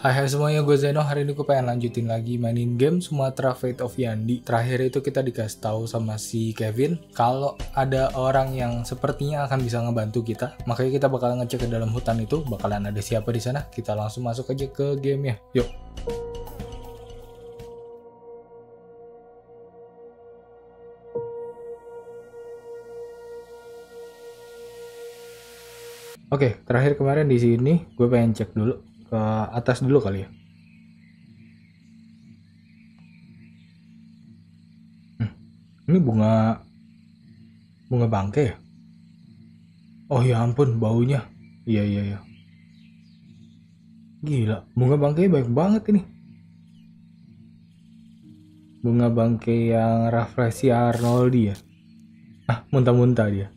Hai hai semuanya, gue Zeno. Hari ini gue pengen lanjutin lagi mainin game Sumatera Fate of Yandi. Terakhir itu kita dikasih tahu sama si Kevin kalau ada orang yang sepertinya akan bisa ngebantu kita. Makanya kita bakal ngecek ke dalam hutan itu, bakalan ada siapa di sana. Kita langsung masuk aja ke game ya. Yuk. Oke, terakhir kemarin di sini gue pengen cek dulu ke atas dulu kali ya. Hmm, ini bunga bunga bangke ya? Oh ya ampun, baunya. Iya iya iya. Gila, bunga bangke baik banget ini. Bunga bangke yang Rafflesia Arnoldi ya. Ah, muntah-muntah dia.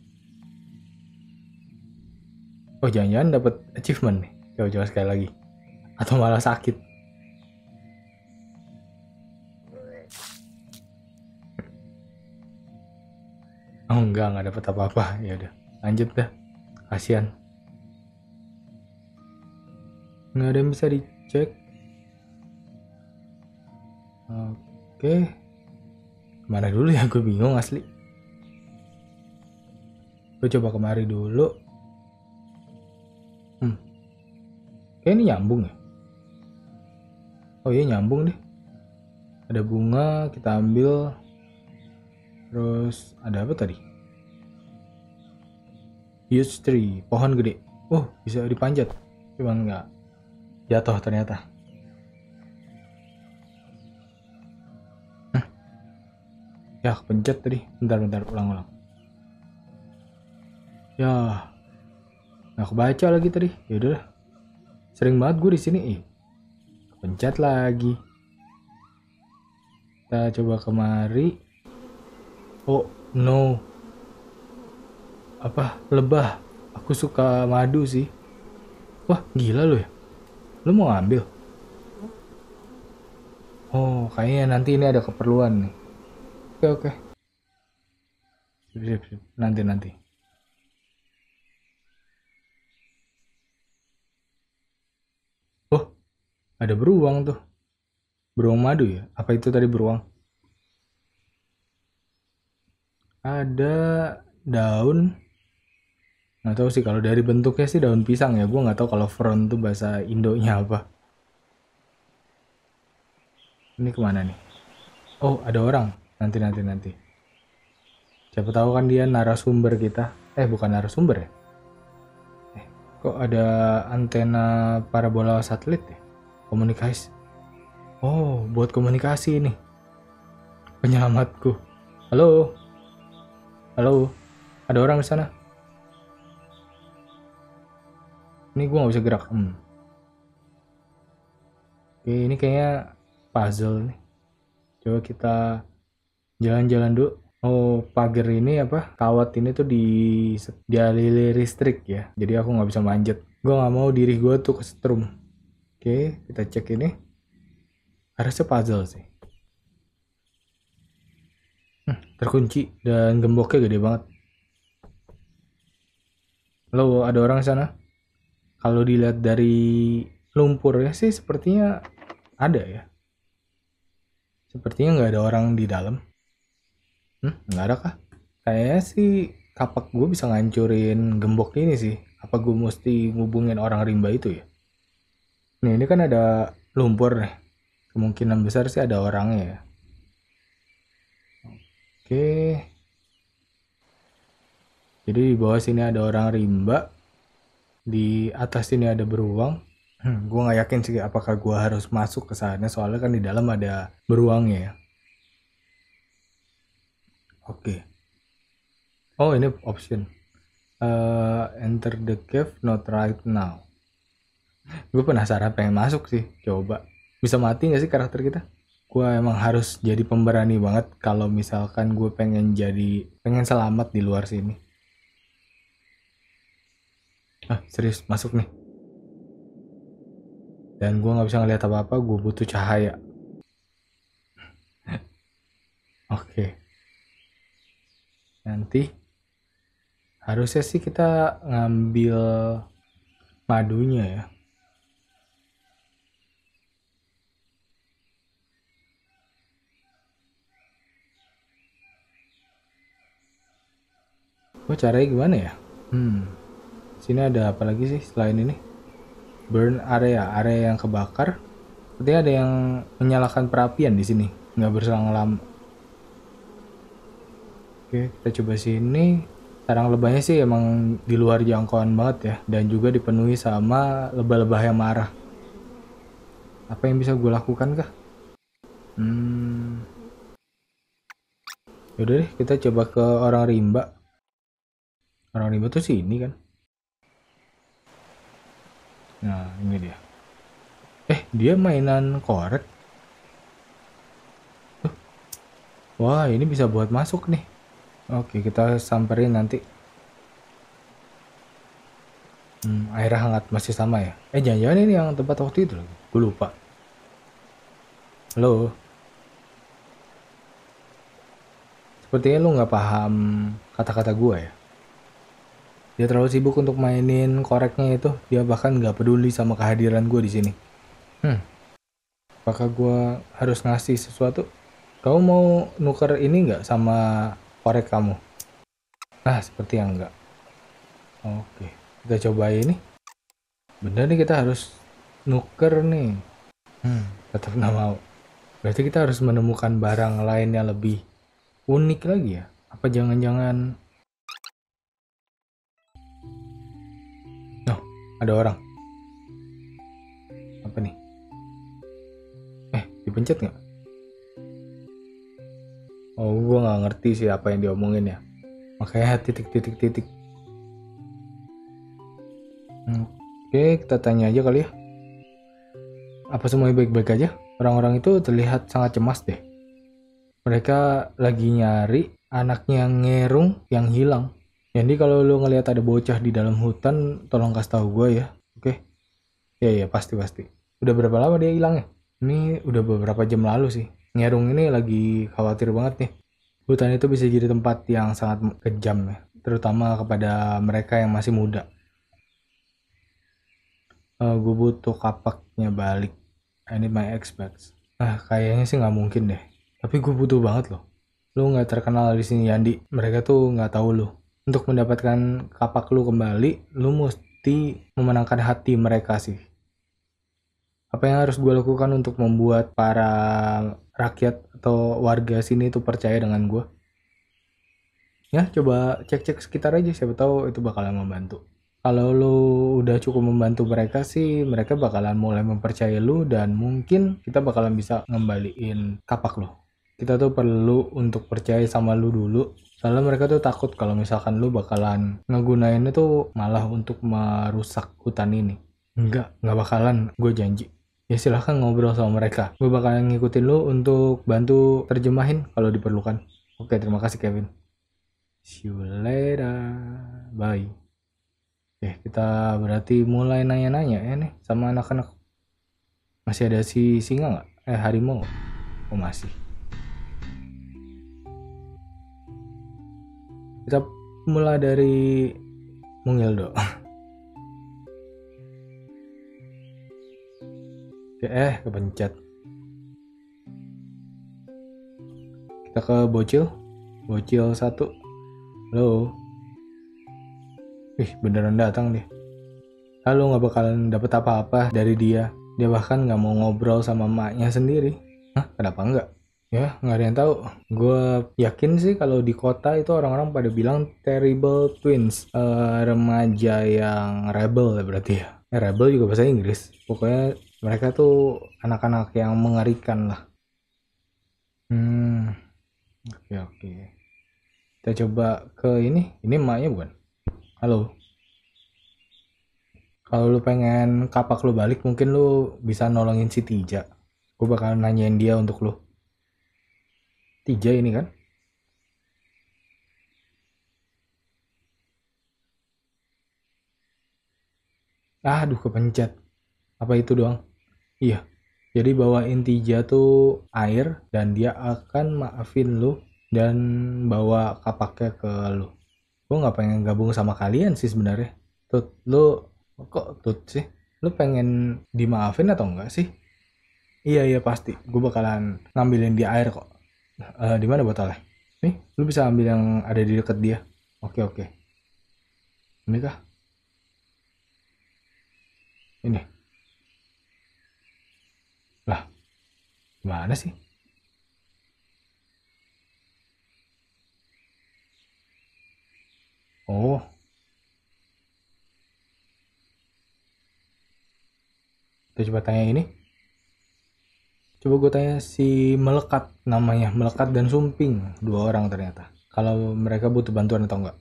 Oh jangan-jangan dapat achievement nih. Coba-coba sekali lagi. Atau malah sakit. Oh enggak, nggak dapat apa-apa. Ya udah, lanjut dah. Kasian. Nggak ada yang bisa dicek. Oke. Ke mana dulu ya? Gue bingung asli. Gue coba kemari dulu. Hmm. Kayak ini nyambung ya. Oh iya nyambung deh. Ada bunga, kita ambil. Terus ada apa tadi? Huge tree, pohon gede. Oh bisa dipanjat. Cuman nggak jatuh ternyata. Ya kepencet tadi. Bentar bentar ulang-ulang. Ya nggak kebaca lagi tadi. Ya udah sering banget gue di sini eh pencet lagi. Kita coba kemari. Oh no. Apa? Lebah. Aku suka madu sih. Wah gila lo ya. Lu mau ngambil? Oh kayaknya nanti ini ada keperluan nih. Oke oke. Nanti nanti ada beruang tuh. Beruang madu ya? Apa itu tadi beruang? Ada daun. Nggak tahu sih kalau dari bentuknya sih daun pisang ya. Gue nggak tahu kalau front tuh bahasa Indonya apa. Ini ke mana nih? Oh ada orang. Nanti nanti nanti. Siapa tahu kan dia narasumber kita. Eh bukan narasumber ya? Eh kok ada antena parabola satelit ya komunikasi. Oh buat komunikasi nih penyelamatku halo? Halo? Ada orang di sana? Ini gue nggak bisa gerak. Hmm. oke ini kayaknya puzzle nih. Coba kita jalan-jalan dulu. Oh pagar ini apa? Kawat ini tuh di dialiri listrik ya. Jadi aku nggak bisa manjat. Gue nggak mau diri gue tuh kesetrum Oke, kita cek ini. Harusnya puzzle sih. Hmm, terkunci dan gemboknya gede banget. Halo, ada orang sana? Kalau dilihat dari lumpur ya sih sepertinya ada ya. Sepertinya nggak ada orang di dalam. Hmm, nggak ada kah? Kayaknya sih kapak gue bisa ngancurin gembok ini sih. Apa gue mesti ngubungin orang rimba itu ya? Nih ini kan ada lumpur nih. Kemungkinan besar sih ada orangnya ya. Oke. Jadi di bawah sini ada orang rimba. Di atas sini ada beruang. Hmm, gue nggak yakin sih apakah gue harus masuk ke sana soalnya kan di dalam ada beruangnya ya. Oke. Oh ini option. Uh, enter the cave not right now gue penasaran pengen masuk sih coba. Bisa mati gak sih karakter kita? Gue emang harus jadi pemberani banget kalau misalkan gue pengen jadi pengen selamat di luar sini. Ah serius masuk nih. Dan gue nggak bisa ngeliat apa apa gue butuh cahaya. Oke. Okay. nanti harusnya sih kita ngambil madunya ya Oh caranya gimana ya? Hmm. Sini ada apa lagi sih selain ini? Burn area, area yang kebakar. Sepertinya ada yang menyalakan perapian di sini. Nggak berselang lama. Oke, kita coba sini. Sarang lebahnya sih emang di luar jangkauan banget ya. Dan juga dipenuhi sama lebah-lebah yang marah. Apa yang bisa gue lakukan kah? Hmm. Yaudah deh, kita coba ke orang rimba. Orang rimba tuh sini kan. Nah, ini dia. Eh, dia mainan korek. Wah, ini bisa buat masuk nih. Oke, kita samperin nanti. Hmm, air hangat masih sama ya? Eh, jangan-jangan ini yang tempat waktu itu. Gue lupa. Halo? Sepertinya lu nggak paham kata-kata gue ya? Dia terlalu sibuk untuk mainin koreknya itu. Dia bahkan nggak peduli sama kehadiran gue di sini. Hmm. Apakah gue harus ngasih sesuatu? Kamu mau nuker ini nggak sama korek kamu? Nah, seperti yang enggak. Oke, kita coba ini. Bener nih kita harus nuker nih. Hmm, tetap nggak mau. Berarti kita harus menemukan barang lain yang lebih unik lagi ya? Apa jangan-jangan ada orang? Apa nih? Eh dipencet nggak? Oh gue nggak ngerti sih apa yang diomongin ya. Makanya titik titik titik. Oke kita tanya aja kali ya. Apa semuanya baik-baik aja? Orang-orang itu terlihat sangat cemas deh. Mereka lagi nyari anaknya ngerung yang hilang jadi kalau lu ngelihat ada bocah di dalam hutan, tolong kasih tahu gue ya. Oke? Okay? Ya ya pasti pasti. Udah berapa lama dia hilang ya? Ini udah beberapa jam lalu sih. Nyerung ini lagi khawatir banget nih. Hutan itu bisa jadi tempat yang sangat kejam ya, terutama kepada mereka yang masih muda. Uh, eh, gue butuh kapaknya balik. I need my Xbox. Ah, kayaknya sih nggak mungkin deh. Tapi gue butuh banget loh. Lu nggak terkenal di sini Yandi. Mereka tuh nggak tahu lu untuk mendapatkan kapak lu kembali, lu mesti memenangkan hati mereka sih. Apa yang harus gue lakukan untuk membuat para rakyat atau warga sini itu percaya dengan gue? Ya, coba cek-cek sekitar aja, siapa tahu itu bakalan membantu. Kalau lu udah cukup membantu mereka sih, mereka bakalan mulai mempercayai lu dan mungkin kita bakalan bisa ngembaliin kapak lo. Kita tuh perlu untuk percaya sama lu dulu soalnya mereka tuh takut kalau misalkan lu bakalan ngegunain itu malah untuk merusak hutan ini enggak nggak bakalan gue janji ya silahkan ngobrol sama mereka gue bakalan ngikutin lu untuk bantu terjemahin kalau diperlukan oke terima kasih Kevin see you later bye Oke, kita berarti mulai nanya-nanya ya nih sama anak-anak. Masih ada si singa nggak? Eh, harimau? Oh, masih. Kita mulai dari Mungildo Oke, eh kepencet. Kita ke bocil. Bocil satu. Halo. Ih beneran datang deh lalu nggak bakalan dapet apa-apa dari dia. Dia bahkan nggak mau ngobrol sama maknya sendiri. Hah, kenapa enggak Ya, nggak ada yang tahu. Gue yakin sih kalau di kota itu orang-orang pada bilang terrible twins, uh, remaja yang rebel ya berarti ya. Eh, rebel juga bahasa Inggris. Pokoknya mereka tuh anak-anak yang mengerikan lah. Hmm, oke oke. Kita coba ke ini. Ini emaknya bukan? Halo. Kalau lu pengen kapak lu balik, mungkin lu bisa nolongin si Tija. Gue bakal nanyain dia untuk lu. Tiga ini kan? Aduh kepencet. Apa itu doang? Iya. Jadi bawain Tija tuh air dan dia akan maafin lu dan bawa kapaknya ke lu. Gue nggak pengen gabung sama kalian sih sebenarnya. Tut, lu kok tut sih? Lu pengen dimaafin atau enggak sih? Iya iya pasti. Gue bakalan ngambilin dia air kok. Uh, di mana botolnya? Nih, lu bisa ambil yang ada di dekat dia. Oke, oke. Ini kah? Ini. Lah, gimana sih? Oh. Kita coba tanya ini. Coba gue tanya si Melekat namanya, Melekat dan Sumping, dua orang ternyata. Kalau mereka butuh bantuan atau enggak.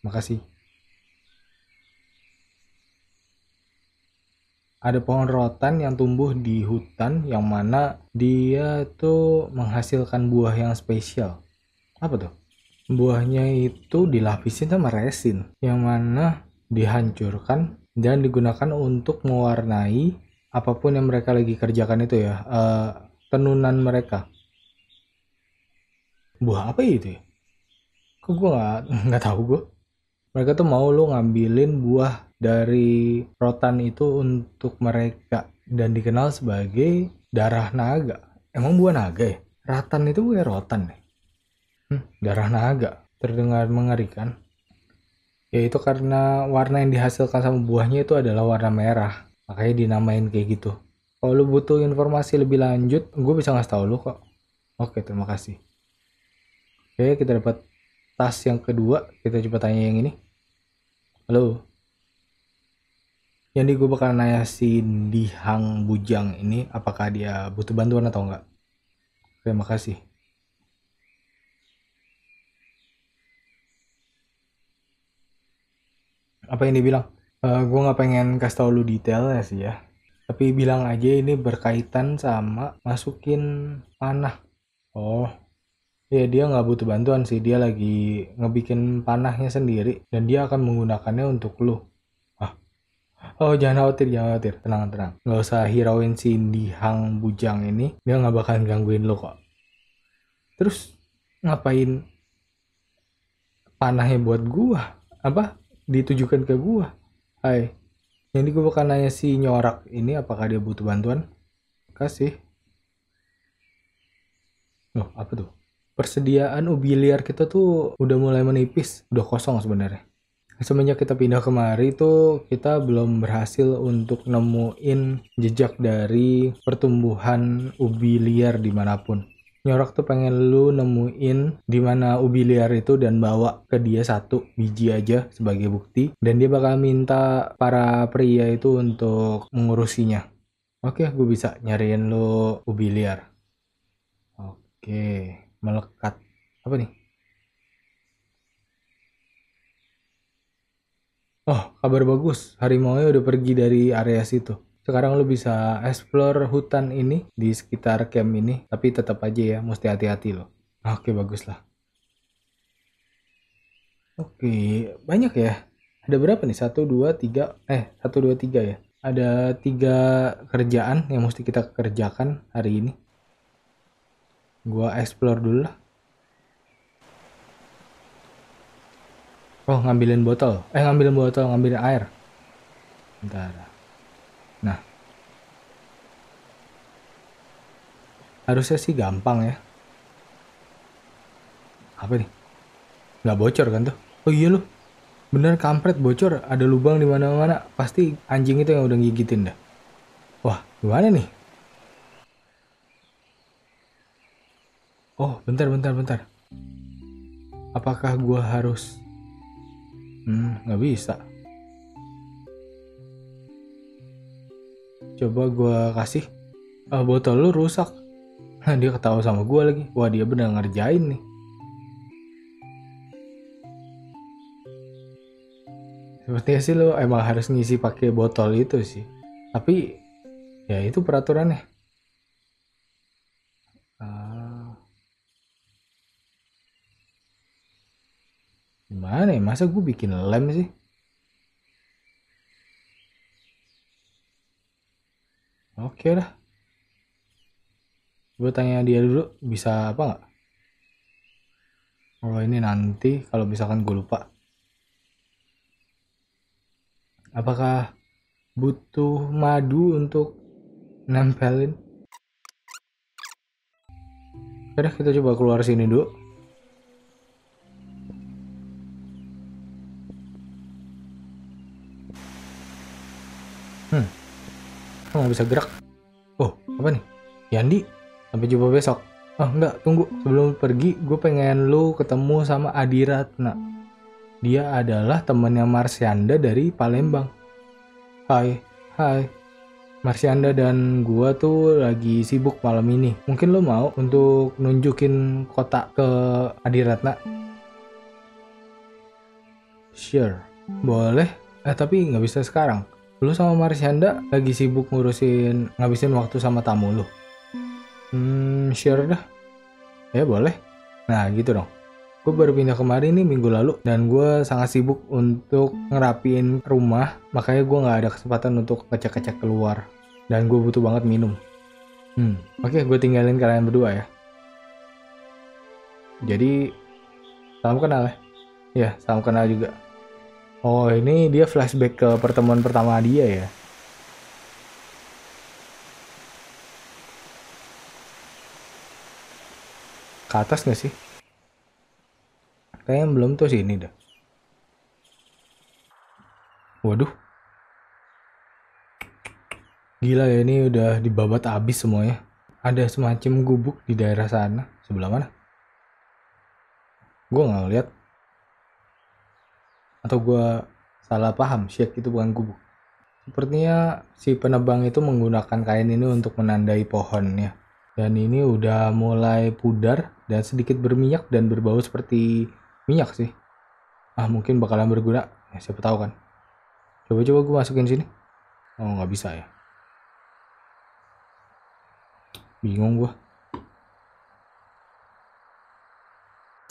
Makasih. Ada pohon rotan yang tumbuh di hutan yang mana dia tuh menghasilkan buah yang spesial. Apa tuh? Buahnya itu dilapisin sama resin yang mana dihancurkan dan digunakan untuk mewarnai apa pun yang mereka lagi kerjakan itu ya, uh, tenunan mereka. Buah apa itu ya? Kok gue nggak nggak tahu gue. Mereka tuh mau lu ngambilin buah dari rotan itu untuk mereka dan dikenal sebagai darah naga. Emang buah naga ya? Ratan itu kayak rotan nih. Hmm, darah naga. Terdengar mengerikan. Yaitu karena warna yang dihasilkan sama buahnya itu adalah warna merah. Makanya dinamain kayak gitu. Kalau lu butuh informasi lebih lanjut, gue bisa ngasih tau lu kok. Oke, terima kasih. Oke, kita dapat tas yang kedua. Kita coba tanya yang ini. Halo yang di gue bakal nanya si Dihang Bujang ini apakah dia butuh bantuan atau enggak terima kasih apa yang dibilang uh, gue nggak pengen kasih tau lu detail ya sih ya tapi bilang aja ini berkaitan sama masukin panah oh ya dia nggak butuh bantuan sih dia lagi ngebikin panahnya sendiri dan dia akan menggunakannya untuk lu Oh jangan khawatir, jangan khawatir, tenang tenang. Gak usah hirauin si Hang Bujang ini, dia nggak bakalan gangguin lo kok. Terus ngapain panahnya buat gua? Apa? Ditujukan ke gua? Hai. Jadi gua bakal nanya si nyorak ini apakah dia butuh bantuan? Kasih. Oh, apa tuh? Persediaan ubi liar kita tuh udah mulai menipis, udah kosong sebenarnya semenjak kita pindah kemari itu kita belum berhasil untuk nemuin jejak dari pertumbuhan ubi liar di mana pun. Nyorok tuh pengen lu nemuin di mana ubi liar itu dan bawa ke dia satu biji aja sebagai bukti dan dia bakal minta para pria itu untuk mengurusinya. Oke, gue bisa nyariin lu ubi liar. Oke, melekat. Apa nih? Oh, kabar bagus. Harimau udah pergi dari area situ. Sekarang lu bisa explore hutan ini di sekitar camp ini, tapi tetap aja ya, mesti hati-hati loh. Oke, bagus lah. Oke, banyak ya. Ada berapa nih? Satu, dua, tiga. Eh, satu, dua, tiga ya. Ada tiga kerjaan yang mesti kita kerjakan hari ini. Gua explore dulu lah. Oh, ngambilin botol. Eh, ngambilin botol, ngambilin air. Bentar. Nah. Harusnya sih gampang ya. Apa nih? Nggak bocor kan tuh? Oh iya loh. Bener kampret bocor, ada lubang di mana-mana. Pasti anjing itu yang udah gigitin dah. Wah, gimana nih? Oh, bentar, bentar, bentar. Apakah gua harus Hmm, nggak bisa. Coba gue kasih. Ah, botol lu rusak. Nah, dia ketawa sama gue lagi. Wah, dia bener ngerjain nih. Sepertinya sih lo emang harus ngisi pakai botol itu sih. Tapi ya itu peraturannya. Gimana ya? Masa gue bikin lem sih? Oke lah gue tanya dia dulu bisa apa nggak? Kalau ini nanti kalau misalkan gue lupa. Apakah butuh madu untuk nempelin? Oke kita coba keluar sini dulu. Hmm, nggak bisa gerak. Oh, apa nih? Yandi, sampai jumpa besok. Oh, enggak, tunggu. Sebelum pergi, gue pengen lu ketemu sama Adiratna. Dia adalah temennya Marsyanda dari Palembang. Hai, hai. Marsyanda dan gua tuh lagi sibuk malam ini. Mungkin lo mau untuk nunjukin kotak ke Adiratna? Sure, boleh. Eh tapi nggak bisa sekarang. Lu sama Marsyanda lagi sibuk ngurusin ngabisin waktu sama tamu lu. Hmm, sure dah. Ya boleh. Nah gitu dong. Gue baru pindah kemari nih minggu lalu dan gue sangat sibuk untuk ngerapiin rumah. Makanya gue nggak ada kesempatan untuk ngecek-ngecek keluar dan gue butuh banget minum. Hmm, oke, okay, gue tinggalin kalian berdua ya. Jadi, salam kenal ya. Ya, salam kenal juga. Oh, ini dia flashback ke pertemuan pertama dia ya. Ke atas gak sih? Kayaknya belum tuh sini dah. Waduh, Gila ya ini udah dibabat habis semuanya. Ada semacam gubuk di daerah sana. Sebelah mana? Gue nggak lihat. Atau gue salah paham, Syek itu bukan gubuk. Sepertinya si penebang itu menggunakan kain ini untuk menandai pohonnya. Dan ini udah mulai pudar dan sedikit berminyak dan berbau seperti minyak sih. Ah mungkin bakalan berguna, ya siapa tahu kan. Coba-coba gue masukin sini. Oh nggak bisa ya. Bingung gua.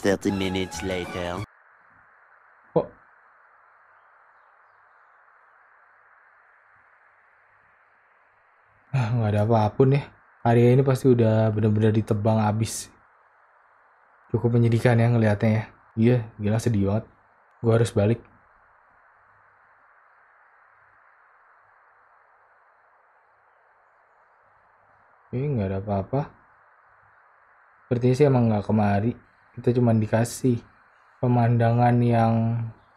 30 minutes later. Kok Ah, nggak ada apa pun ya. Area ini pasti udah bener-bener ditebang abis. Cukup menyedihkan ya ngelihatnya ya. Iya, gila sedih banget. Gue harus balik. Ini nggak ada apa-apa. Sepertinya sih emang nggak kemari. Kita cuma dikasih pemandangan yang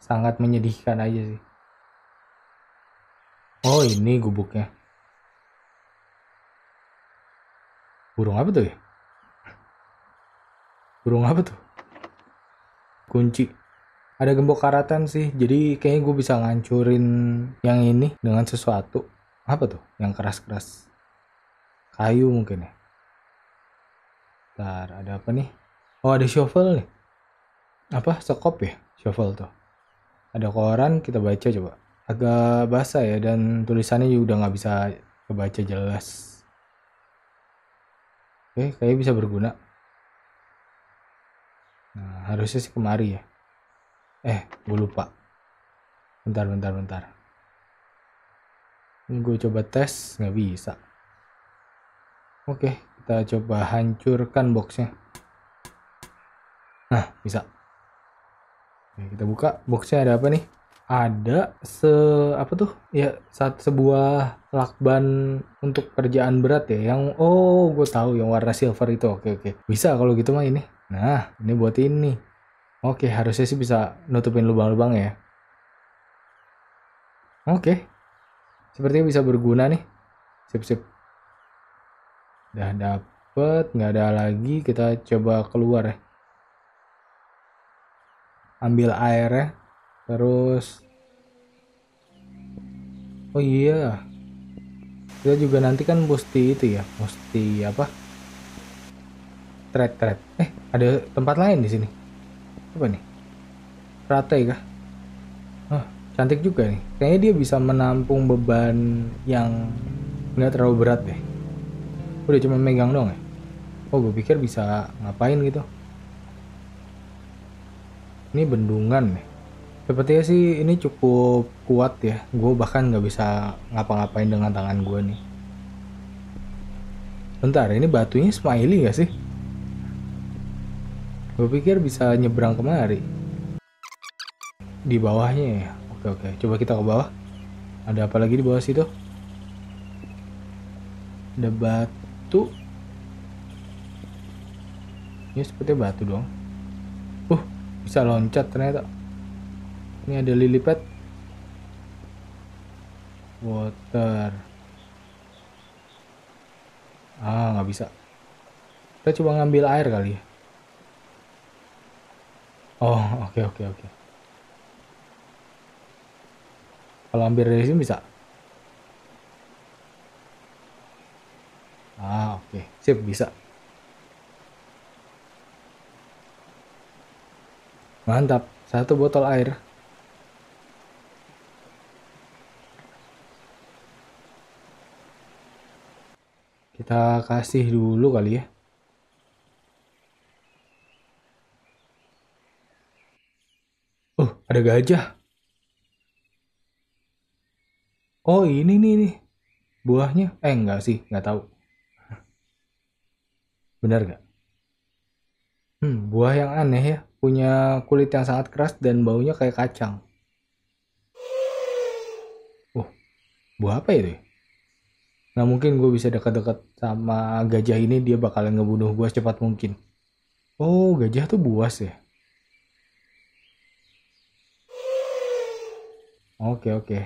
sangat menyedihkan aja sih. Oh ini gubuknya. Burung apa tuh ya? Burung apa tuh? Kunci. Ada gembok karatan sih. Jadi kayaknya gue bisa ngancurin yang ini dengan sesuatu. Apa tuh? Yang keras-keras kayu mungkin ya Ntar ada apa nih oh ada shovel nih apa sekop ya shovel tuh ada koran kita baca coba agak basah ya dan tulisannya juga udah nggak bisa kebaca jelas oke kayak bisa berguna nah harusnya sih kemari ya eh gue lupa bentar bentar bentar ini gue coba tes nggak bisa Oke, kita coba hancurkan boxnya. Nah, bisa. Oke, kita buka. Boxnya ada apa nih? Ada se apa tuh? Ya, saat sebuah lakban untuk kerjaan berat ya. Yang oh, gue tahu yang warna silver itu. Oke, oke. Bisa kalau gitu mah ini. Nah, ini buat ini. Oke, harusnya sih bisa nutupin lubang-lubang ya. Oke. Sepertinya bisa berguna nih. Sip, sip udah dapet nggak ada lagi kita coba keluar ya ambil air ya terus oh iya. Kita juga nanti kan mesti itu ya mesti apa? Thread thread eh ada tempat lain di sini. Apa nih? Rate kah? Oh, cantik juga nih. Kayaknya dia bisa menampung beban yang nggak terlalu berat deh. Udah cuma megang dong ya? Oh gue pikir bisa ngapain gitu. Ini bendungan nih sepertinya sih ini cukup kuat ya. Gue bahkan nggak bisa ngapa-ngapain dengan tangan gue nih. Bentar ini batunya smiley gak sih? Gue pikir bisa nyebrang kemari. Di bawahnya ya? Oke oke. Coba kita ke bawah. Ada apa lagi di bawah situ? Ada batu. Ini seperti batu dong. Uh bisa loncat ternyata ini ada lily pad water Ah, nggak bisa. Kita coba ngambil air kali ya. Oh, oke oke oke. Kalau ambil dari sini bisa. Ah, oke. Sip, bisa. Mantap. Satu botol air. Kita kasih dulu kali ya. Oh, ada gajah. Oh, ini nih nih. Buahnya. Eh, enggak sih, nggak tahu. Benar gak? Hmm, buah yang aneh ya. Punya kulit yang sangat keras dan baunya kayak kacang. Oh, buah apa itu ya? Nggak mungkin gue bisa dekat-dekat sama gajah ini, dia bakalan ngebunuh gue secepat mungkin. Oh, gajah tuh buas ya? Oke, oke.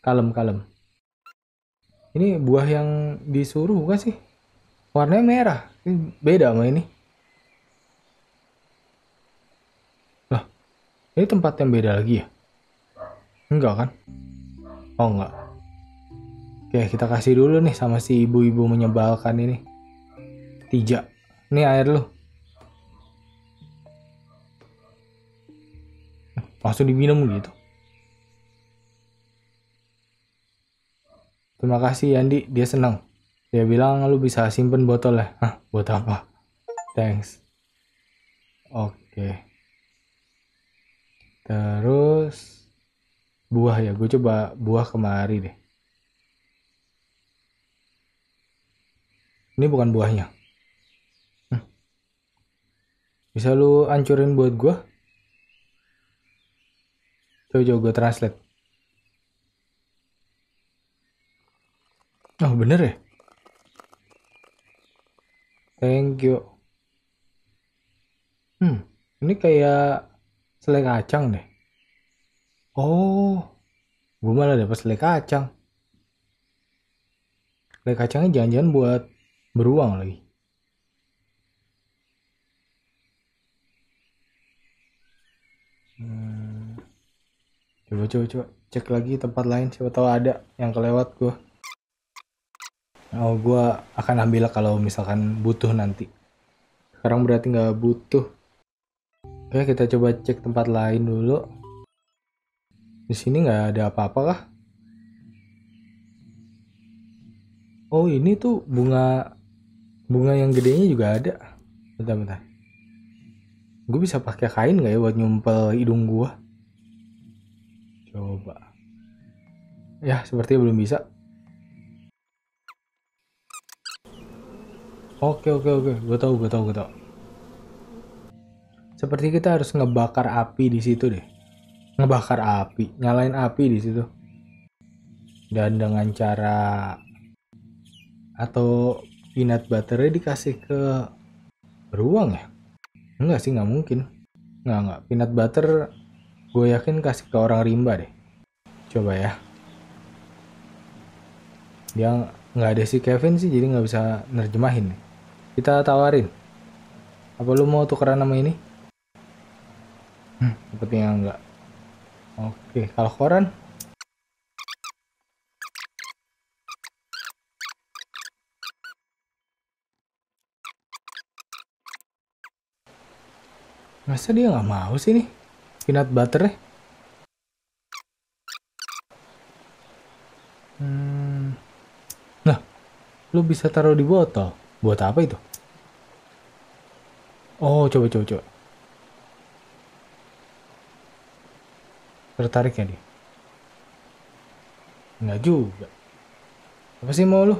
Kalem, kalem. Ini buah yang disuruh bukan sih? Warnanya merah. Ini beda sama ini. Lah, ini tempat yang beda lagi ya? Enggak kan? Oh enggak. Oke, kita kasih dulu nih sama si ibu-ibu menyebalkan ini. Tiga. Ini air lu. Langsung diminum gitu. Terima kasih Yandi, dia senang. Dia bilang lu bisa simpen botolnya. Hah, buat apa? Thanks. Oke. Terus buah ya, gue coba buah kemari deh. Ini bukan buahnya. Hmm. Bisa lu ancurin buat gue? Coba coba gue translate. Oh bener ya? Thank you. Hmm, ini kayak selai kacang deh. Oh, gue malah dapet selai kacang. Selai kacangnya jangan-jangan buat beruang lagi. Hmm. Coba coba coba cek lagi tempat lain siapa tahu ada yang kelewat gue. Oh, gue akan ambil kalau misalkan butuh nanti. Sekarang berarti nggak butuh. Oke, kita coba cek tempat lain dulu. Di sini nggak ada apa-apa kah? Oh, ini tuh bunga bunga yang gedenya juga ada. Bentar, bentar. Gue bisa pakai kain nggak ya buat nyumpel hidung gue? Coba. Ya, sepertinya belum bisa. Oke oke oke, gue tau gue tau gue tau. Seperti kita harus ngebakar api di situ deh. Ngebakar api, nyalain api di situ. Dan dengan cara atau peanut butternya dikasih ke beruang ya? Enggak sih nggak mungkin. Nggak nggak. Peanut butter gue yakin kasih ke orang rimba deh. Coba ya. Dia nggak ada si Kevin sih jadi nggak bisa nerjemahin kita tawarin apa lu mau tukeran nama ini hmm, sepertinya enggak oke kalau koran masa dia nggak mau sih nih peanut butter -nya? hmm. nah lu bisa taruh di botol? Buat apa itu? Oh coba coba coba. Tertarik ya dia? Nggak juga. Apa sih mau lu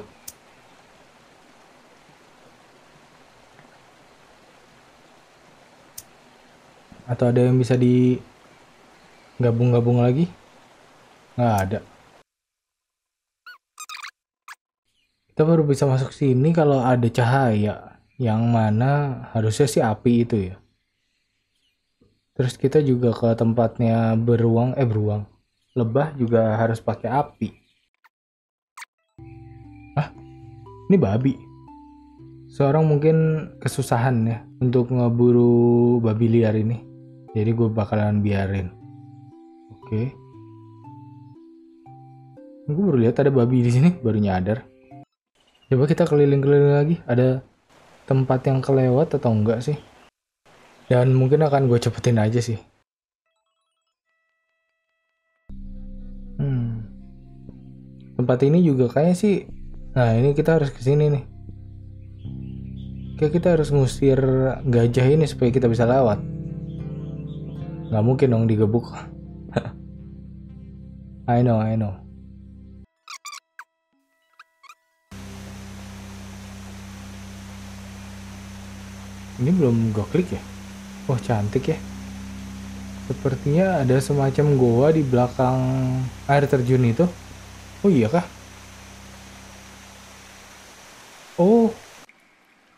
atau ada yang bisa di gabung-gabung lagi? Nggak ada. Kita baru bisa masuk sini kalau ada cahaya. Yang mana harusnya sih api itu ya. Terus kita juga ke tempatnya beruang eh beruang. Lebah juga harus pakai api. Ah ini babi. Seorang mungkin kesusahan ya untuk ngeburu babi liar ini. Jadi gue bakalan biarin. Oke. Gue baru lihat ada babi di sini, baru nyadar. Coba kita keliling-keliling lagi. Ada tempat yang kelewat atau enggak sih? Dan mungkin akan gue cepetin aja sih. Hmm. Tempat ini juga kayaknya sih. Nah ini kita harus ke sini nih. Kayak kita harus ngusir gajah ini supaya kita bisa lewat. Nggak mungkin dong digebuk. I know, I know. Ini belum gue klik ya? Wah cantik ya. Sepertinya ada semacam goa di belakang air terjun itu. Oh iya kah? Oh,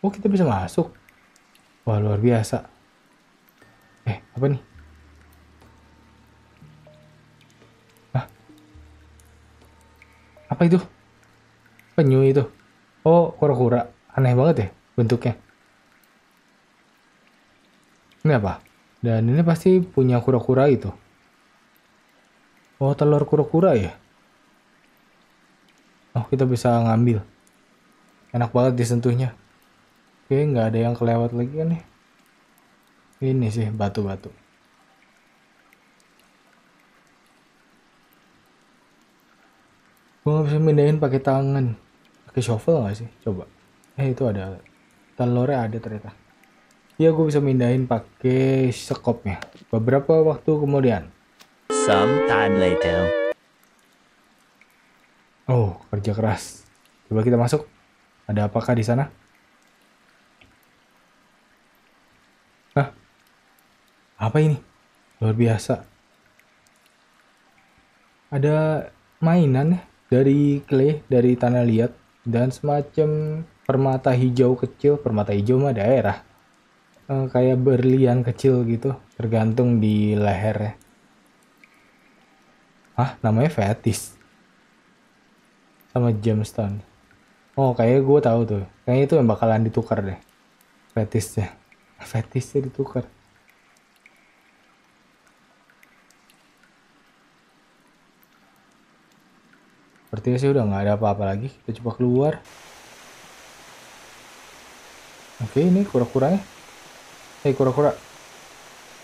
oh kita bisa masuk. Wah luar biasa. Eh apa nih? Apa itu? Penyu itu? Oh kura-kura. Aneh banget ya bentuknya. Ini apa? Dan ini pasti punya kura-kura itu. Oh, telur kura-kura ya? Oh, kita bisa ngambil. Enak banget disentuhnya. Oke, nggak ada yang kelewat lagi kan nih. Ini sih batu-batu. Gue nggak bisa mindahin pakai tangan. Pakai shovel nggak sih? Coba. Eh, itu ada. Telurnya ada ternyata. Ya gue bisa mindahin pakai sekopnya. Beberapa waktu kemudian. Sometime later. Oh, kerja keras. Coba kita masuk. Ada apakah di sana? Hah? Apa ini? Luar biasa. Ada mainan ya dari clay, dari tanah liat, dan semacam permata hijau kecil. Permata hijau mah daerah. Eh, kayak berlian kecil gitu. Tergantung di lehernya ah namanya fetis. Sama gemstone. Oh kayaknya gue tahu tuh. Kayaknya itu yang bakalan ditukar deh. Fetisnya. Fetisnya ditukar Sepertinya sih udah nggak ada apa-apa lagi. Kita coba keluar. Oke, ini kura-kuranya. Hei kura-kura.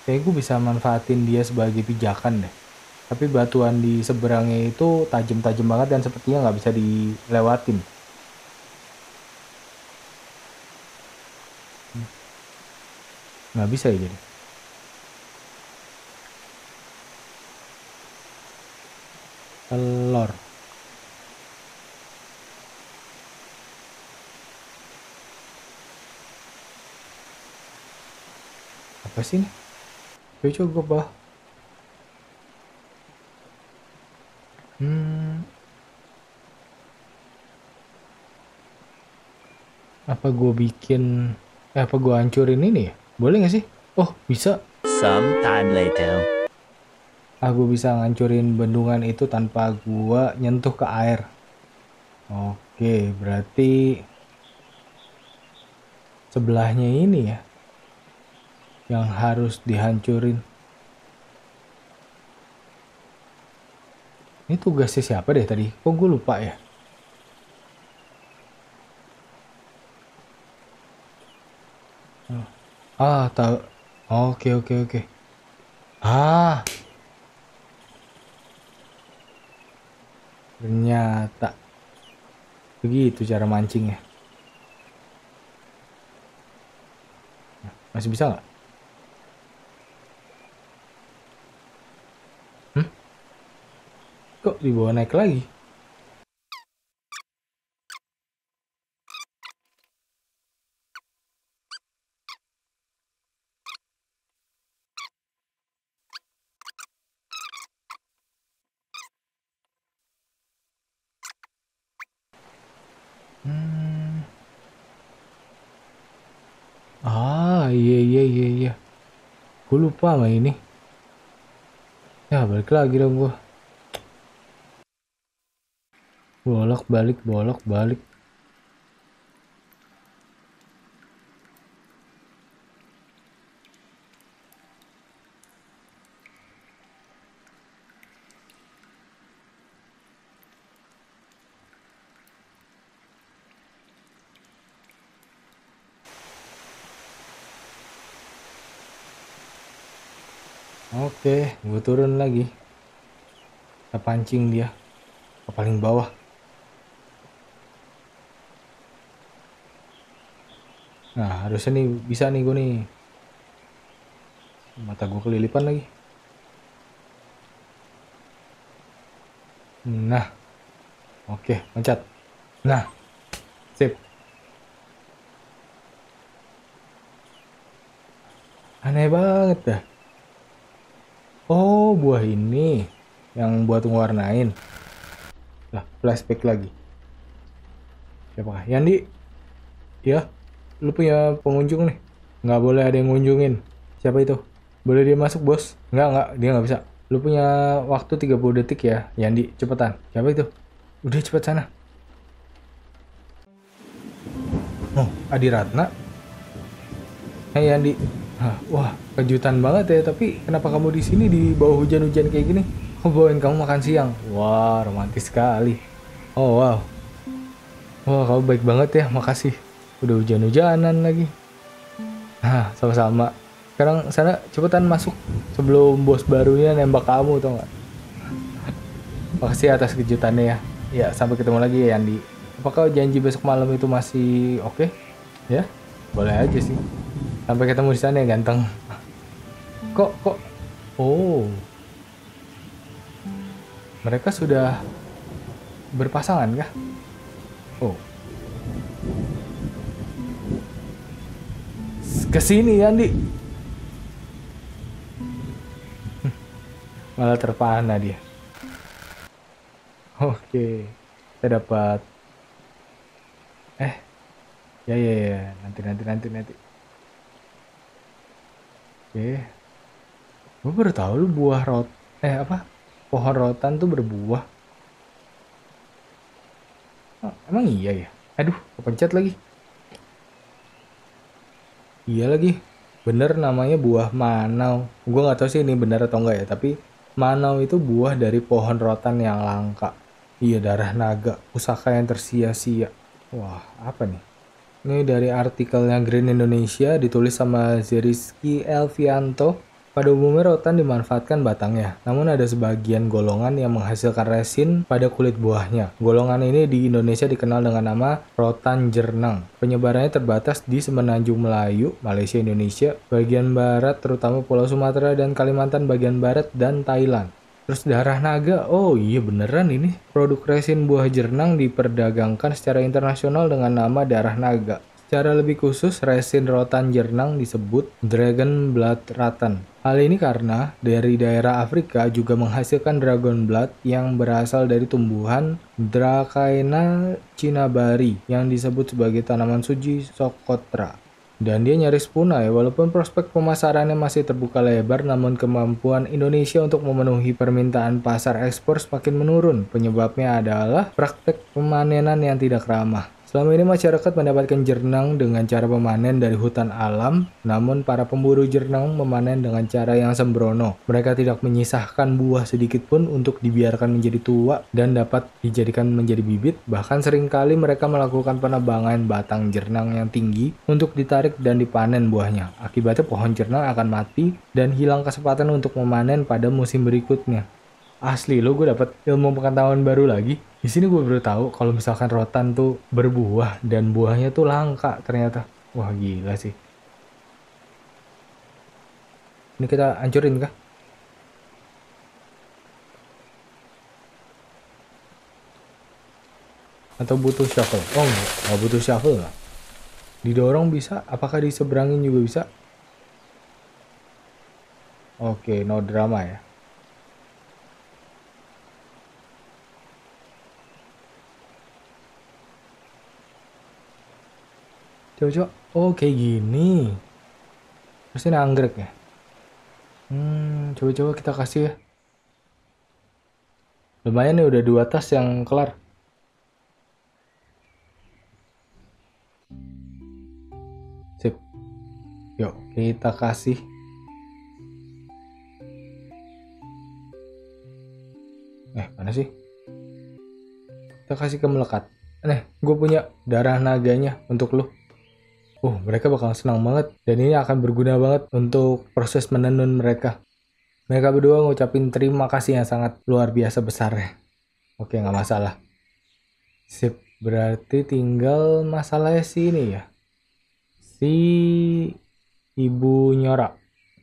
Kayaknya gue bisa manfaatin dia sebagai pijakan deh. Tapi batuan di seberangnya itu tajam-tajam banget dan sepertinya nggak bisa dilewatin. Hmm. Nggak bisa ya jadi. Telur. Apa sih ini? Coba coba. Hmm. Apa gue bikin... Eh, apa gue hancurin ini ya? Boleh gak sih? Oh, bisa. Sometime later. Aku bisa ngancurin bendungan itu tanpa gua nyentuh ke air. Oke, berarti sebelahnya ini ya yang harus dihancurin. Ini tugasnya siapa deh tadi? Kok gue lupa ya? Ah, tahu. Oke, oke, oke. Ah. Ternyata begitu cara mancingnya. Nah, Masih bisa nggak? Hmm? Kok dibawa naik lagi? Hmm. Ah, iya iya iya iya. Gue lupa sama ini. Ya, balik lagi dong gue bolak balik bolak balik Oke, gue turun lagi. Kita pancing dia ke paling bawah. Nah, harusnya nih bisa nih gue nih. Mata gue kelilipan lagi. Nah, oke, loncat. Nah, sip. Aneh banget dah. Oh, buah ini yang buat ngewarnain. Lah, flashback lagi. Siapa? Yandi? Ya, lu punya pengunjung nih. Nggak boleh ada yang ngunjungin. Siapa itu? Boleh dia masuk, bos? Nggak, nggak. Dia nggak bisa. Lu punya waktu 30 detik ya, Yandi. Cepetan. Siapa itu? Udah cepet sana. Oh, Adi Ratna. Hai Yandi. Hah, wah, kejutan banget ya. Tapi kenapa kamu di sini di bawah hujan-hujan kayak gini? Aku bawain kamu makan siang. Wah, romantis sekali. Oh, wow. Wah, kamu baik banget ya. Makasih. Udah hujan-hujanan lagi. Hah, sama-sama. Sekarang sana cepetan masuk sebelum bos barunya nembak kamu tau nggak? Makasih atas kejutannya ya. Ya, sampai ketemu lagi ya Yandi. Apakah janji besok malam itu masih oke? Ya, boleh aja sih. Sampai ketemu di sana ya ganteng. Kok kok oh. Mereka sudah berpasangan kah? Oh. Ke sini Yandi. Malah terpana dia. Oke. Kita dapat Eh. Ya ya ya, nanti nanti nanti nanti. Oke. Gue baru tahu lu buah rot eh apa? Pohon rotan tuh berbuah. Oh, emang iya ya? Aduh, kepencet lagi. Iya lagi. Bener namanya buah manau. Gue nggak tahu sih ini bener atau enggak ya, tapi manau itu buah dari pohon rotan yang langka. Iya, darah naga, pusaka yang tersia-sia. Wah, apa nih? Ini dari artikelnya Green Indonesia ditulis sama Zeriski Elvianto. Pada umumnya rotan dimanfaatkan batangnya, namun ada sebagian golongan yang menghasilkan resin pada kulit buahnya. Golongan ini di Indonesia dikenal dengan nama rotan jernang. Penyebarannya terbatas di Semenanjung Melayu, Malaysia, Indonesia, bagian barat terutama Pulau Sumatera dan Kalimantan bagian barat dan Thailand. Terus darah naga, oh iya beneran ini. Produk resin buah jernang diperdagangkan secara internasional dengan nama darah naga. Secara lebih khusus, resin rotan jernang disebut Dragon Blood Rattan. Hal ini karena dari daerah Afrika juga menghasilkan dragon blood yang berasal dari tumbuhan Dracaena cinabari yang disebut sebagai tanaman suci Socotra. Dan dia nyaris punah ya, walaupun prospek pemasarannya masih terbuka lebar, namun kemampuan Indonesia untuk memenuhi permintaan pasar ekspor semakin menurun. Penyebabnya adalah praktek pemanenan yang tidak ramah. Selama ini masyarakat mendapatkan jernang dengan cara memanen dari hutan alam, namun para pemburu jernang memanen dengan cara yang sembrono. Mereka tidak menyisahkan buah sedikit pun untuk dibiarkan menjadi tua dan dapat dijadikan menjadi bibit, bahkan sering kali mereka melakukan penebangan batang jernang yang tinggi untuk ditarik dan dipanen buahnya. Akibatnya pohon jernang akan mati dan hilang kesempatan untuk memanen pada musim berikutnya. Asli lo gue dapat ilmu pengetahuan baru lagi. Di sini gue baru tahu kalau misalkan rotan tuh berbuah dan buahnya tuh langka ternyata. Wah gila sih. Ini kita hancurin kah? Atau butuh shuffle? Oh enggak, nggak butuh shuffle lah. Didorong bisa, apakah diseberangin juga bisa? Oke, no drama ya. Coba-coba. Oh, kayak gini. Terus ini anggrek ya. Hmm, coba-coba kita kasih ya. Lumayan nih udah dua tas yang kelar. Sip. Yuk, kita kasih. Eh, mana sih? Kita kasih ke melekat. Nih, gue punya darah naganya untuk lu. Uh, mereka bakal senang banget dan ini akan berguna banget untuk proses menenun mereka. mereka berdua ngucapin terima kasih yang sangat luar biasa besarnya. Oke, nggak masalah. Sip, berarti tinggal masalahnya si ini ya. Si Ibu Nyora.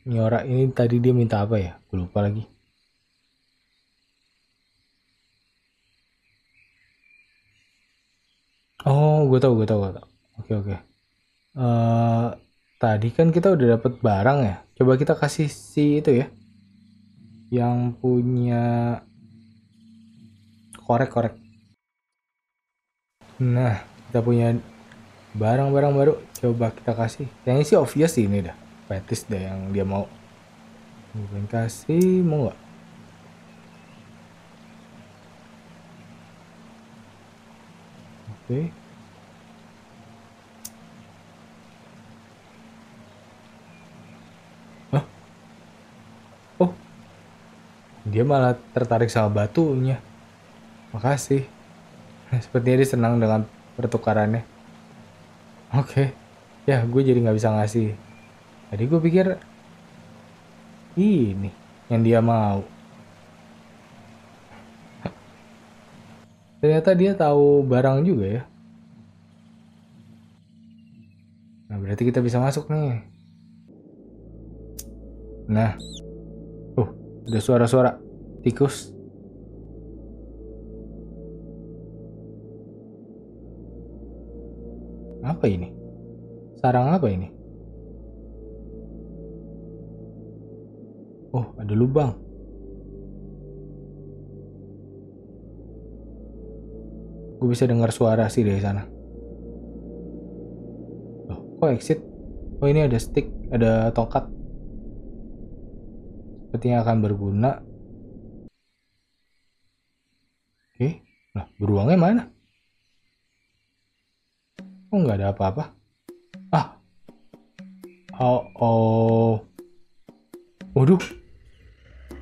Nyora ini tadi dia minta apa ya? Gue lupa lagi. Oh, gue tau, gue tau, gue tau. Oke, oke. Eh, tadi kan kita udah dapet barang ya. Coba kita kasih si itu ya. Yang punya korek-korek. Nah, kita punya barang-barang baru. Coba kita kasih. Kayaknya sih obvious sih ini dah. Petis deh yang dia mau. Mungkin kasih, mau nggak? Oke. Hah? Oh, dia malah tertarik sama batunya. Makasih. Sepertinya dia senang dengan pertukarannya. Oke. Ya, gue jadi nggak bisa ngasih. Tadi gue pikir ini yang dia mau. Ternyata dia tahu barang juga ya. Nah, berarti kita bisa masuk nih. Nah. Ada suara-suara tikus. Apa ini? Sarang apa ini? Oh, ada lubang. Gue bisa dengar suara sih dari sana. Oh, kok exit? Oh, ini ada stick, ada tongkat. Sepertinya akan berguna. Oke, nah beruangnya mana? Oh, nggak ada apa-apa. Ah. Oh, oh. Waduh.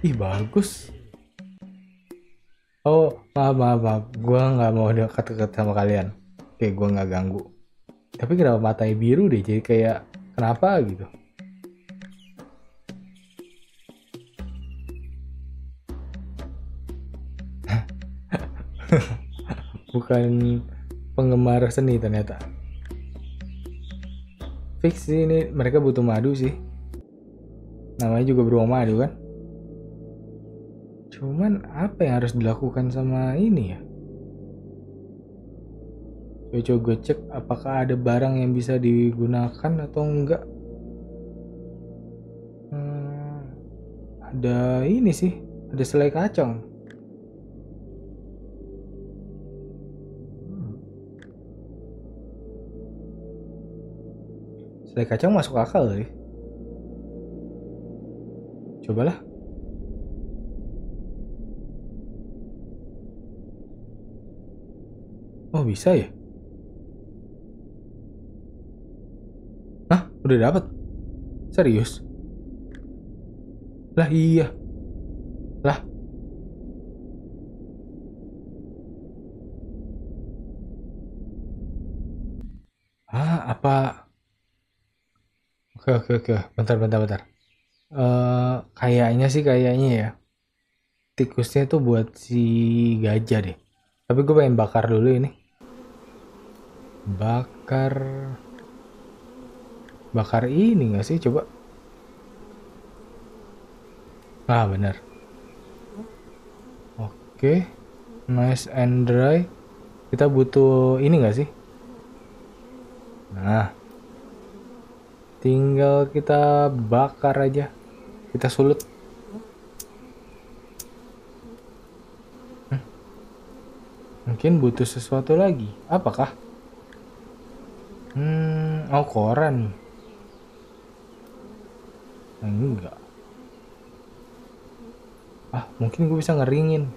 Ih, bagus. Oh, maaf, maaf, maaf. Gue nggak mau dekat-dekat sama kalian. Oke, gue nggak ganggu. Tapi kenapa matanya biru deh? Jadi kayak kenapa gitu? Bukan penggemar seni ternyata. Fix sih ini mereka butuh madu sih. Namanya juga beruang madu kan. Cuman apa yang harus dilakukan sama ini ya? Coba gue cek apakah ada barang yang bisa digunakan atau enggak. Hmm, ada ini sih, ada selai kacang. Selai kacang masuk akal sih. Cobalah. Oh bisa ya? Hah? Udah dapat? Serius? Lah iya. Lah. Ah, apa? Oke, oke, oke. Bentar, bentar, bentar. Eh, kayaknya sih kayaknya ya. Tikusnya tuh buat si gajah deh. Tapi gue pengen bakar dulu ini. Bakar. Bakar ini gak sih? Coba. Ah, bener. Oke. Nice and dry. Kita butuh ini gak sih? Nah. Tinggal kita bakar aja. Kita sulut. Hmm. Mungkin butuh sesuatu lagi. Apakah? Hmm, oh koran. Enggak. Ah, mungkin gue bisa ngeringin.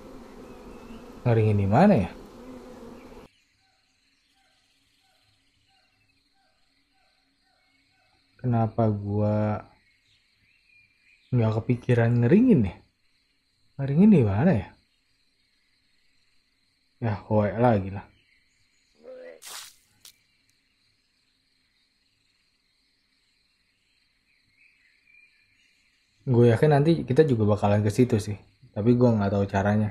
Ngeringin di mana ya? Kenapa gua nggak kepikiran ngeringin ya? Ngeringin di mana ya? Ya, hoe lagi lah. gue yakin nanti kita juga bakalan ke situ sih tapi gue nggak tahu caranya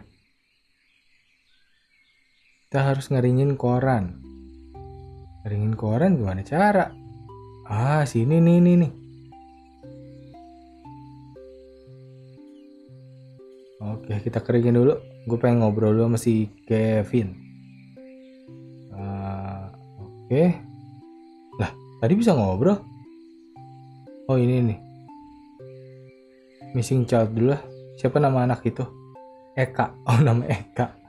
kita harus ngeringin koran ngeringin koran gimana cara ah sini nih nih nih. Oke kita keringin dulu. Gue pengen ngobrol dulu sama si Kevin. Ah, oke. Lah tadi bisa ngobrol? Oh ini nih missing child dulu lah. Siapa nama anak itu? Eka. Oh nama Eka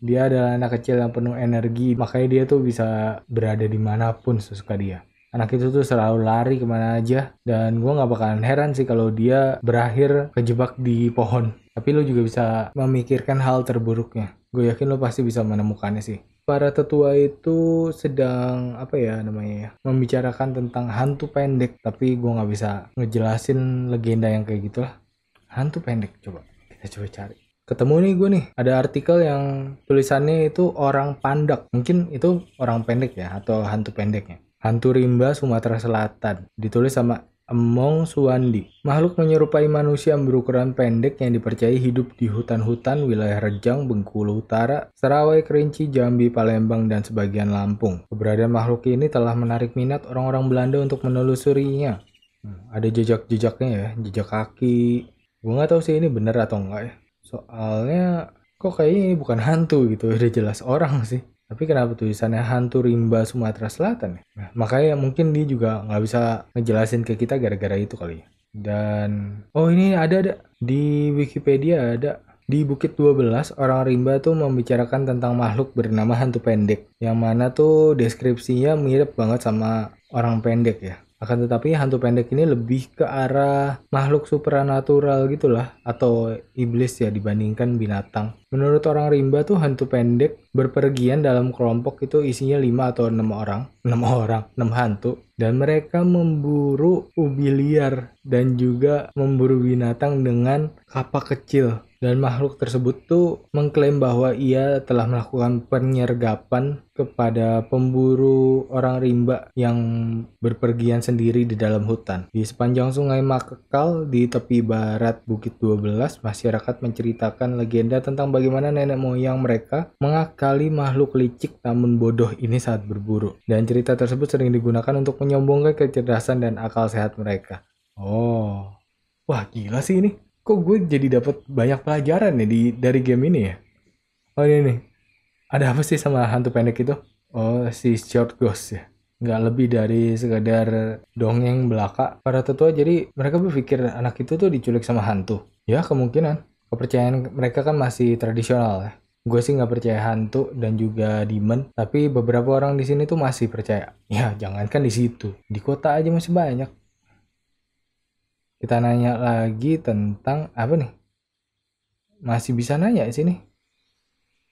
dia adalah anak kecil yang penuh energi makanya dia tuh bisa berada di mana pun sesuka dia. Anak itu tuh selalu lari ke mana aja dan gue nggak bakalan heran sih kalau dia berakhir kejebak di pohon. Tapi lo juga bisa memikirkan hal terburuknya. Gue yakin lo pasti bisa menemukannya sih. Para tetua itu sedang apa ya namanya ya membicarakan tentang hantu pendek. Tapi gue nggak bisa ngejelasin legenda yang kayak gitulah. Hantu pendek coba. Kita coba cari ketemu nih gue nih ada artikel yang tulisannya itu orang pandak mungkin itu orang pendek ya atau hantu pendeknya hantu rimba Sumatera Selatan ditulis sama Emong Suwandi makhluk menyerupai manusia berukuran pendek yang dipercayai hidup di hutan-hutan wilayah Rejang, Bengkulu Utara, Serawai, Kerinci, Jambi, Palembang, dan sebagian Lampung. Keberadaan makhluk ini telah menarik minat orang-orang Belanda untuk menelusurinya. Hmm, ada jejak-jejaknya ya, jejak kaki. Gue nggak tahu sih ini bener atau enggak ya. Soalnya kok kayaknya ini bukan hantu gitu, udah jelas orang sih. Tapi kenapa tulisannya hantu rimba Sumatera Selatan ya? Nah, makanya mungkin dia juga nggak bisa ngejelasin ke kita gara-gara itu kali ya. Dan oh ini ada ada di Wikipedia ada di Bukit 12 orang rimba tuh membicarakan tentang makhluk bernama hantu pendek yang mana tuh deskripsinya mirip banget sama orang pendek ya. Akan tetapi hantu pendek ini lebih ke arah makhluk supranatural gitulah atau iblis ya dibandingkan binatang. Menurut orang rimba tuh hantu pendek berpergian dalam kelompok itu isinya 5 atau 6 orang, 6 orang, 6 hantu dan mereka memburu ubi liar dan juga memburu binatang dengan kapak kecil dan makhluk tersebut tuh mengklaim bahwa ia telah melakukan penyergapan kepada pemburu orang rimba yang berpergian sendiri di dalam hutan. Di sepanjang sungai Makekal di tepi barat Bukit 12, masyarakat menceritakan legenda tentang bagaimana nenek moyang mereka mengakali makhluk licik namun bodoh ini saat berburu. Dan cerita tersebut sering digunakan untuk menyombongkan kecerdasan dan akal sehat mereka. Oh, wah gila sih ini kok gue jadi dapat banyak pelajaran nih di dari game ini ya? Oh ini nih. Ada apa sih sama hantu pendek itu? Oh si short ghost ya. Nggak lebih dari sekadar dongeng belaka. Para tetua jadi mereka berpikir anak itu tuh diculik sama hantu. Ya kemungkinan. Kepercayaan mereka kan masih tradisional ya. Gue sih nggak percaya hantu dan juga demon tapi beberapa orang di sini tuh masih percaya. Ya jangankan di situ. Di kota aja masih banyak kita nanya lagi tentang apa nih? Masih bisa nanya di sini.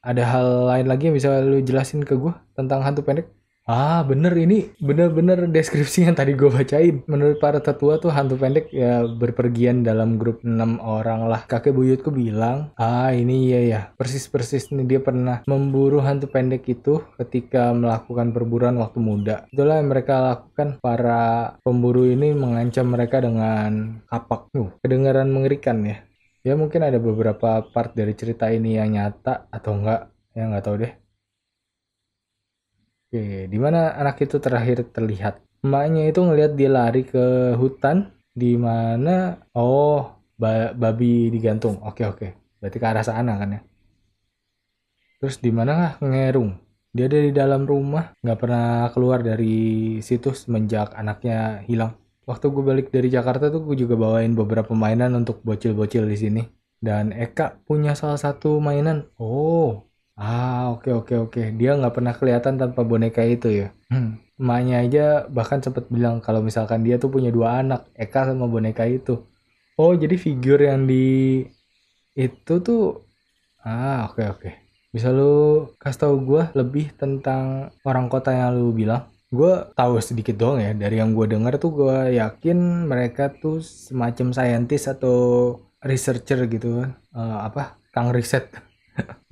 Ada hal lain lagi yang bisa lu jelasin ke gue tentang hantu pendek? Ah bener ini bener-bener deskripsi yang tadi gue bacain. Menurut para tetua tuh hantu pendek ya berpergian dalam grup 6 orang lah. Kakek buyutku bilang, ah ini iya ya persis-persis nih dia pernah memburu hantu pendek itu ketika melakukan perburuan waktu muda. Itulah yang mereka lakukan. Para pemburu ini mengancam mereka dengan kapak. Uh, kedengaran mengerikan ya. Ya mungkin ada beberapa part dari cerita ini yang nyata atau enggak. Ya nggak tahu deh. Oke, di mana anak itu terakhir terlihat? Emaknya itu ngelihat dia lari ke hutan di mana oh ba babi digantung. Oke oke. Berarti ke arah sana kan ya. Terus di mana ngerung? Dia ada di dalam rumah, nggak pernah keluar dari situ semenjak anaknya hilang. Waktu gue balik dari Jakarta tuh gue juga bawain beberapa mainan untuk bocil-bocil di sini. Dan Eka punya salah satu mainan. Oh, Ah, oke oke oke. Dia nggak pernah kelihatan tanpa boneka itu ya. Hmm. Emaknya aja bahkan sempat bilang kalau misalkan dia tuh punya dua anak, Eka sama boneka itu. Oh, jadi figur yang di itu tuh ah, oke oke. Bisa lu kasih tahu gue lebih tentang orang kota yang lu bilang? Gue tahu sedikit doang ya. Dari yang gue dengar tuh gue yakin mereka tuh semacam scientist atau researcher gitu. Uh, apa? Kang riset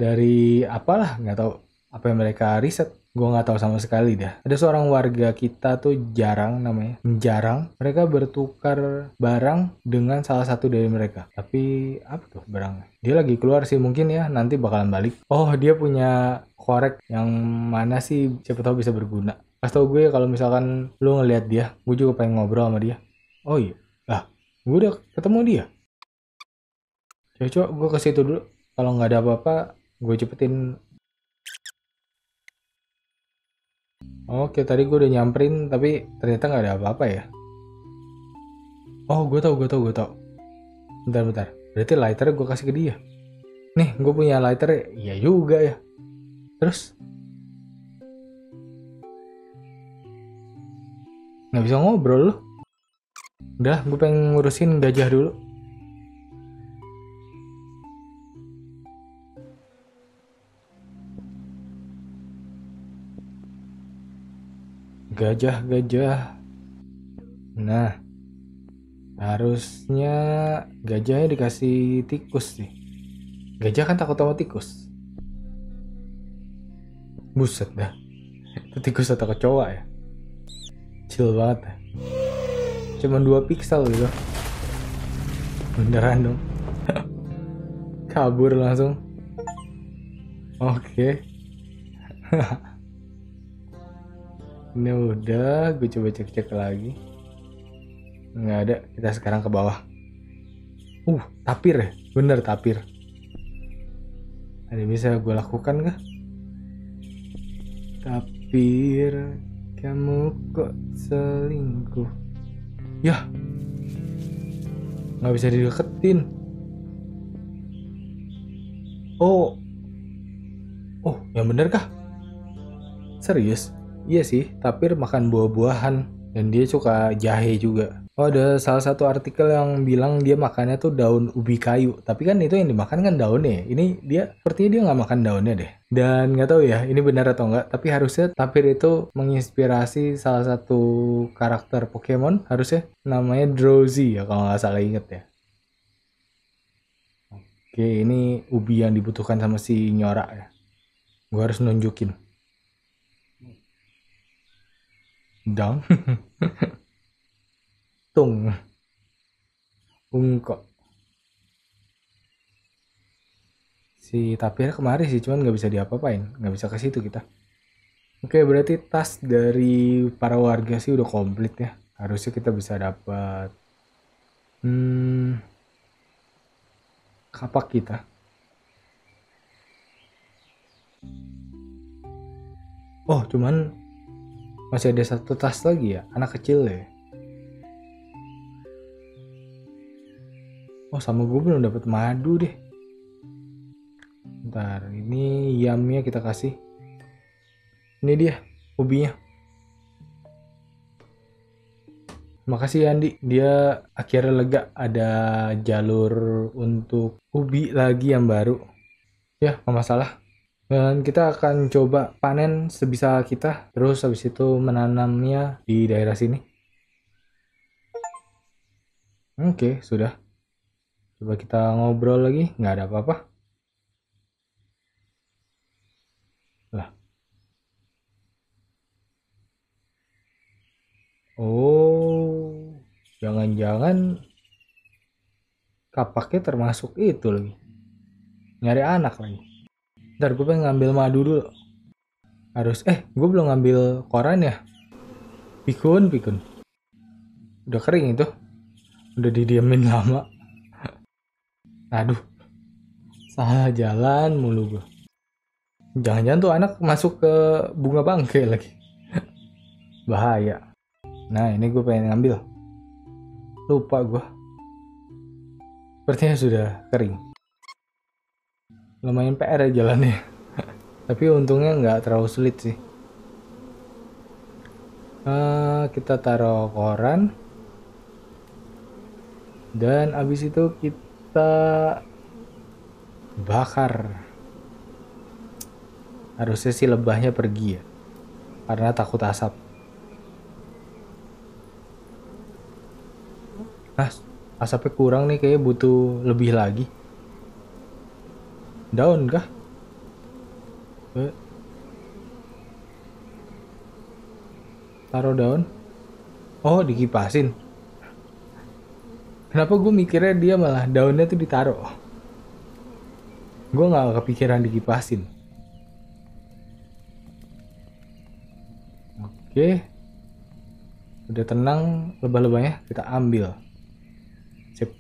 dari apalah nggak tahu apa yang mereka riset gue nggak tahu sama sekali dah. Ada seorang warga kita tuh jarang namanya, jarang. Mereka bertukar barang dengan salah satu dari mereka. Tapi apa tuh barangnya? Dia lagi keluar sih mungkin ya, nanti bakalan balik. Oh dia punya korek yang mana sih siapa tahu bisa berguna. Pas tau gue kalau misalkan lu ngeliat dia, gue juga pengen ngobrol sama dia. Oh iya, lah gue udah ketemu dia. Coba gue ke situ dulu. Kalau nggak ada apa-apa, gue cepetin Oke, tadi gue udah nyamperin, tapi ternyata nggak ada apa-apa ya. Oh, gue tau, gue tau, gue tau. Bentar, bentar. Berarti lighter gue kasih ke dia. Nih, gue punya lighter, iya juga ya. Terus? Nggak bisa ngobrol loh. Udah, gue pengen ngurusin gajah dulu. Gajah-gajah. Nah, harusnya gajahnya dikasih tikus nih. Gajah kan takut sama tikus. Buset dah. Itu tikus atau kecoa ya? Chill banget ya. Cuman 2 pixel gitu. Beneran dong. Kabur langsung. Oke. Ini udah, gue coba cek-cek lagi. Nggak ada, kita sekarang ke bawah. Uh, tapir ya? Bener tapir. Ada yang bisa gue lakukan kah? Tapir, kamu kok selingkuh? Yah, nggak bisa dideketin. Oh, oh, yang bener kah? Serius? Iya sih, tapir makan buah-buahan dan dia suka jahe juga. Oh ada salah satu artikel yang bilang dia makannya tuh daun ubi kayu. Tapi kan itu yang dimakan kan daunnya. Ini dia sepertinya dia nggak makan daunnya deh. Dan nggak tahu ya ini benar atau nggak. Tapi harusnya tapir itu menginspirasi salah satu karakter Pokemon. Harusnya namanya Drowsy ya kalau nggak salah inget ya. Oke ini ubi yang dibutuhkan sama si Nyora ya. Gue harus nunjukin. Dang. Tung. Ungkok. Si tapir kemari sih, cuman nggak bisa diapa-apain. Nggak bisa ke situ kita. Oke, berarti tas dari para warga sih udah komplit ya. Harusnya kita bisa dapat hmm, kapak kita. Oh, cuman masih ada satu tas lagi ya, anak kecil ya. Oh, sama gue belum dapat madu deh. Ntar, ini yamnya kita kasih. Ini dia, ubinya. Makasih ya, Andi, dia akhirnya lega ada jalur untuk ubi lagi yang baru. Ya, nggak masalah. Dan kita akan coba panen sebisa kita, terus habis itu menanamnya di daerah sini. Oke, sudah. Coba kita ngobrol lagi, nggak ada apa-apa. Lah. Oh, jangan-jangan kapaknya termasuk itu lagi. Nyari anak lagi. Ntar gue pengen ngambil madu dulu. Harus, eh gue belum ngambil koran ya. Pikun, pikun. Udah kering itu. Udah didiamin lama. Aduh. Salah jalan mulu gue. Jangan-jangan tuh anak masuk ke bunga bangke lagi. Bahaya. Nah ini gue pengen ngambil. Lupa gue. Sepertinya sudah kering lumayan PR ya jalannya. Tapi untungnya nggak terlalu sulit sih. Uh, kita taruh koran. Dan abis itu kita bakar. Harusnya sih lebahnya pergi ya karena takut asap. Nah asapnya kurang nih kayaknya butuh lebih lagi daun kah? taruh daun. Oh dikipasin. Kenapa gue mikirnya dia malah daunnya tuh ditaruh? Gue nggak kepikiran dikipasin. Oke. Udah tenang lebah-lebahnya kita ambil. Sip.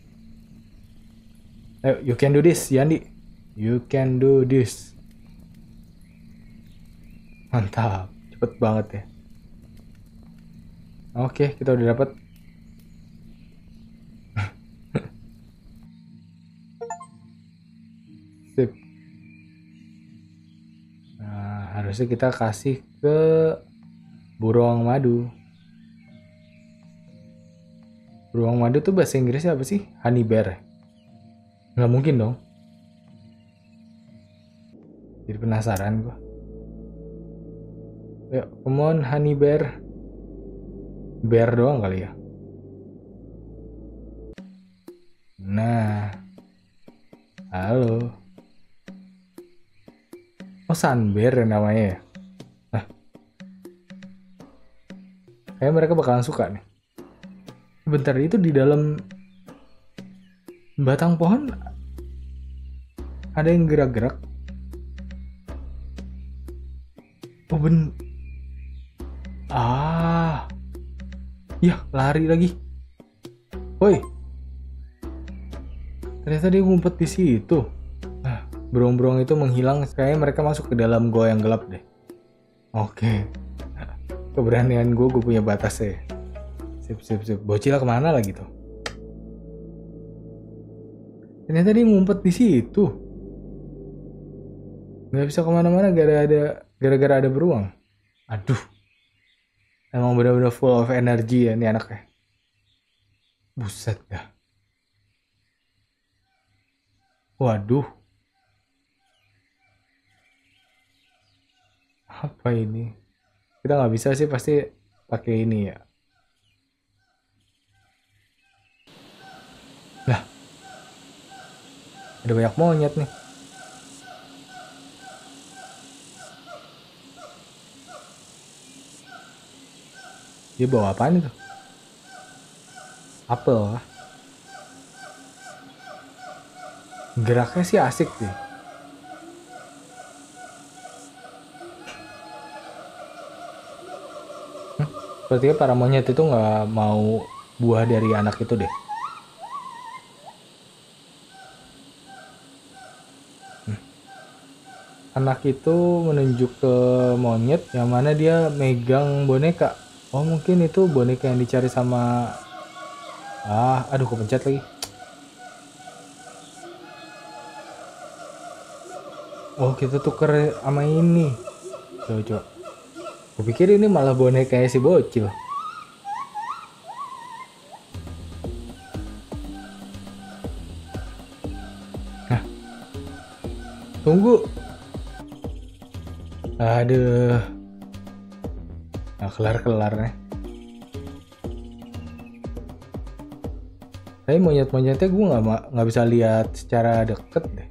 Ayo you can do this Yandi you can do this mantap cepet banget ya oke kita udah dapat sip nah harusnya kita kasih ke burung madu Beruang madu tuh bahasa Inggrisnya apa sih? Honey bear. Nggak mungkin dong. Jadi penasaran gua. Yuk, come on honey bear. Bear doang kali ya. Nah. Halo. Oh sunbear namanya ya? Nah. Kayaknya mereka bakalan suka nih. Bentar itu di dalam batang pohon ada yang gerak-gerak. Oh ben. Ah. Ya, lari lagi. Woi. Ternyata dia ngumpet di situ. Nah, burung-burung itu menghilang. Kayaknya mereka masuk ke dalam gua yang gelap deh. Oke. Keberanian gue, gue punya batas ya. Sip, sip, sip. Bocil ke mana lagi tuh? Ternyata dia ngumpet di situ. Nggak bisa ke mana-mana gara ada gara-gara ada beruang. Aduh. Emang benar-benar full of energy ya ini anaknya. Buset dah. Waduh. Apa ini? Kita nggak bisa sih pasti pakai ini ya. Lah. Ada banyak monyet nih. Dia bawa apaan itu? Apel kah? Geraknya sih asik sih. Hmm, Sepertinya para monyet itu nggak mau buah dari anak itu deh. anak itu menunjuk ke monyet yang mana dia megang boneka. Oh mungkin itu boneka yang dicari sama ah aduh kepencet lagi. Oh kita tuker sama ini. Coba coba. Kupikir ini malah boneka si bocil. Nah. Tunggu. Aduh. Nah, kelar-kelar nih. Tapi monyet-monyetnya gue nggak nggak bisa lihat secara deket deh.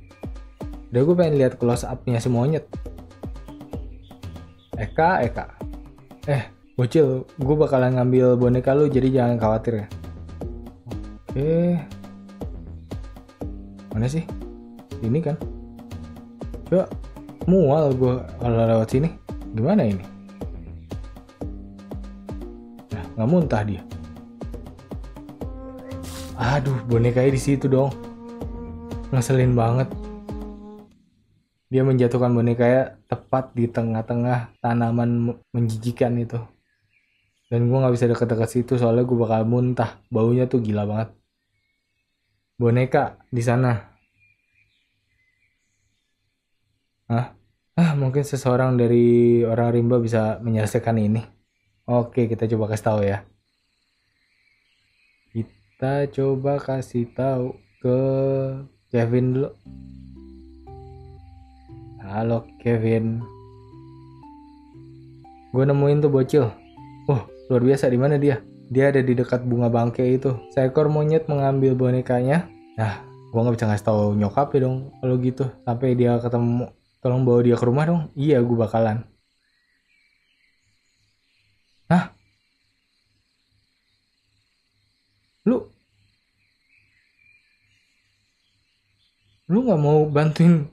Udah gue pengen lihat close up-nya si monyet. Eka, Eka. Eh, bocil, gue bakalan ngambil boneka lu jadi jangan khawatir ya. Oke. Mana sih? Ini kan. Coba mual gue kalau lewat sini gimana ini nggak muntah dia. Aduh bonekanya di situ dong. Ngeselin banget. Dia menjatuhkan bonekanya tepat di tengah-tengah tanaman menjijikan itu. Dan gue nggak bisa deket-deket situ soalnya gue bakal muntah. Baunya tuh gila banget. Boneka di sana. Hah? Ah, mungkin seseorang dari orang rimba bisa menyelesaikan ini. Oke, kita coba kasih tahu ya. Kita coba kasih tahu ke Kevin dulu. Halo Kevin. Gue nemuin tuh bocil. Wah, luar biasa di mana dia? Dia ada di dekat bunga bangke itu. Seekor monyet mengambil bonekanya. Nah, gue nggak bisa ngasih tahu nyokap ya dong kalau gitu. Sampai dia ketemu tolong bawa dia ke rumah dong iya gue bakalan Hah? lu nggak mau bantuin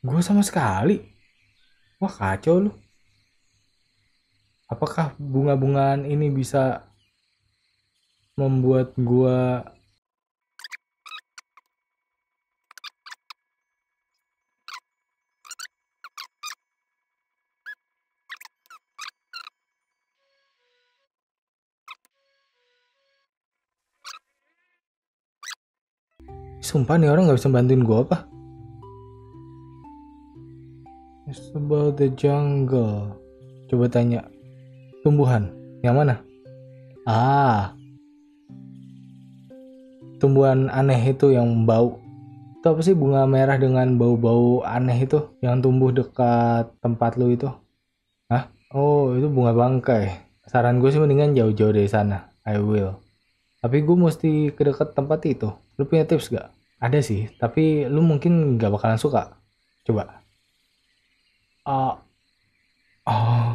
gue sama sekali. Wah kacau lu. Apakah bunga-bungaan ini bisa membuat gua Sumpah nih orang nggak bisa bantuin gua apa? It's about the jungle. Coba tanya. Tumbuhan. Yang mana? Ah. Tumbuhan aneh itu yang bau. Itu apa sih bunga merah dengan bau-bau aneh itu yang tumbuh dekat tempat lu itu? Hah? Oh, itu bunga bangkai. Saran gue sih mendingan jauh-jauh dari sana. I will. Tapi gue mesti ke dekat tempat itu. Lu punya tips gak? Ada sih, tapi lu mungkin gak bakalan suka. Coba. Ah. oh.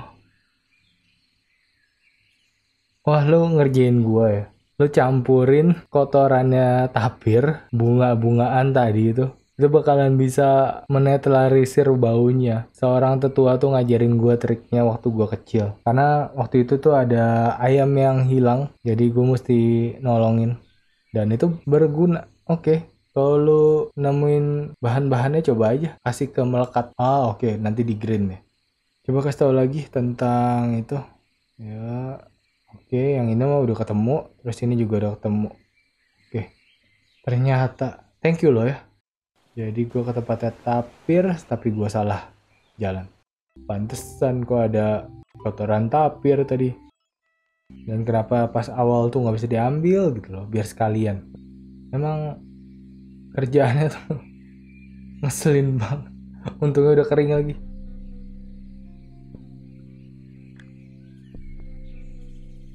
Wah, lu ngerjain gua ya. Lu campurin kotorannya tapir, bunga-bungaan tadi itu. Itu bakalan bisa menetralisir baunya. Seorang tetua tuh ngajarin gua triknya waktu gua kecil. Karena waktu itu tuh ada ayam yang hilang, jadi gua mesti nolongin. Dan itu berguna. Oke, kalau lu nemuin bahan-bahannya coba aja kasih ke melekat. Ah, oke, nanti di green ya. Coba kasih tahu lagi tentang itu. Ya, oke, yang ini mah udah ketemu, terus ini juga udah ketemu. Oke. Ternyata thank you loh ya. Jadi gua ke tempatnya tapir, tapi gua salah jalan. Pantesan kok ada kotoran tapir tadi. Dan kenapa pas awal tuh nggak bisa diambil gitu loh, biar sekalian. Emang kerjaannya tuh ngeselin banget. Untungnya udah kering lagi.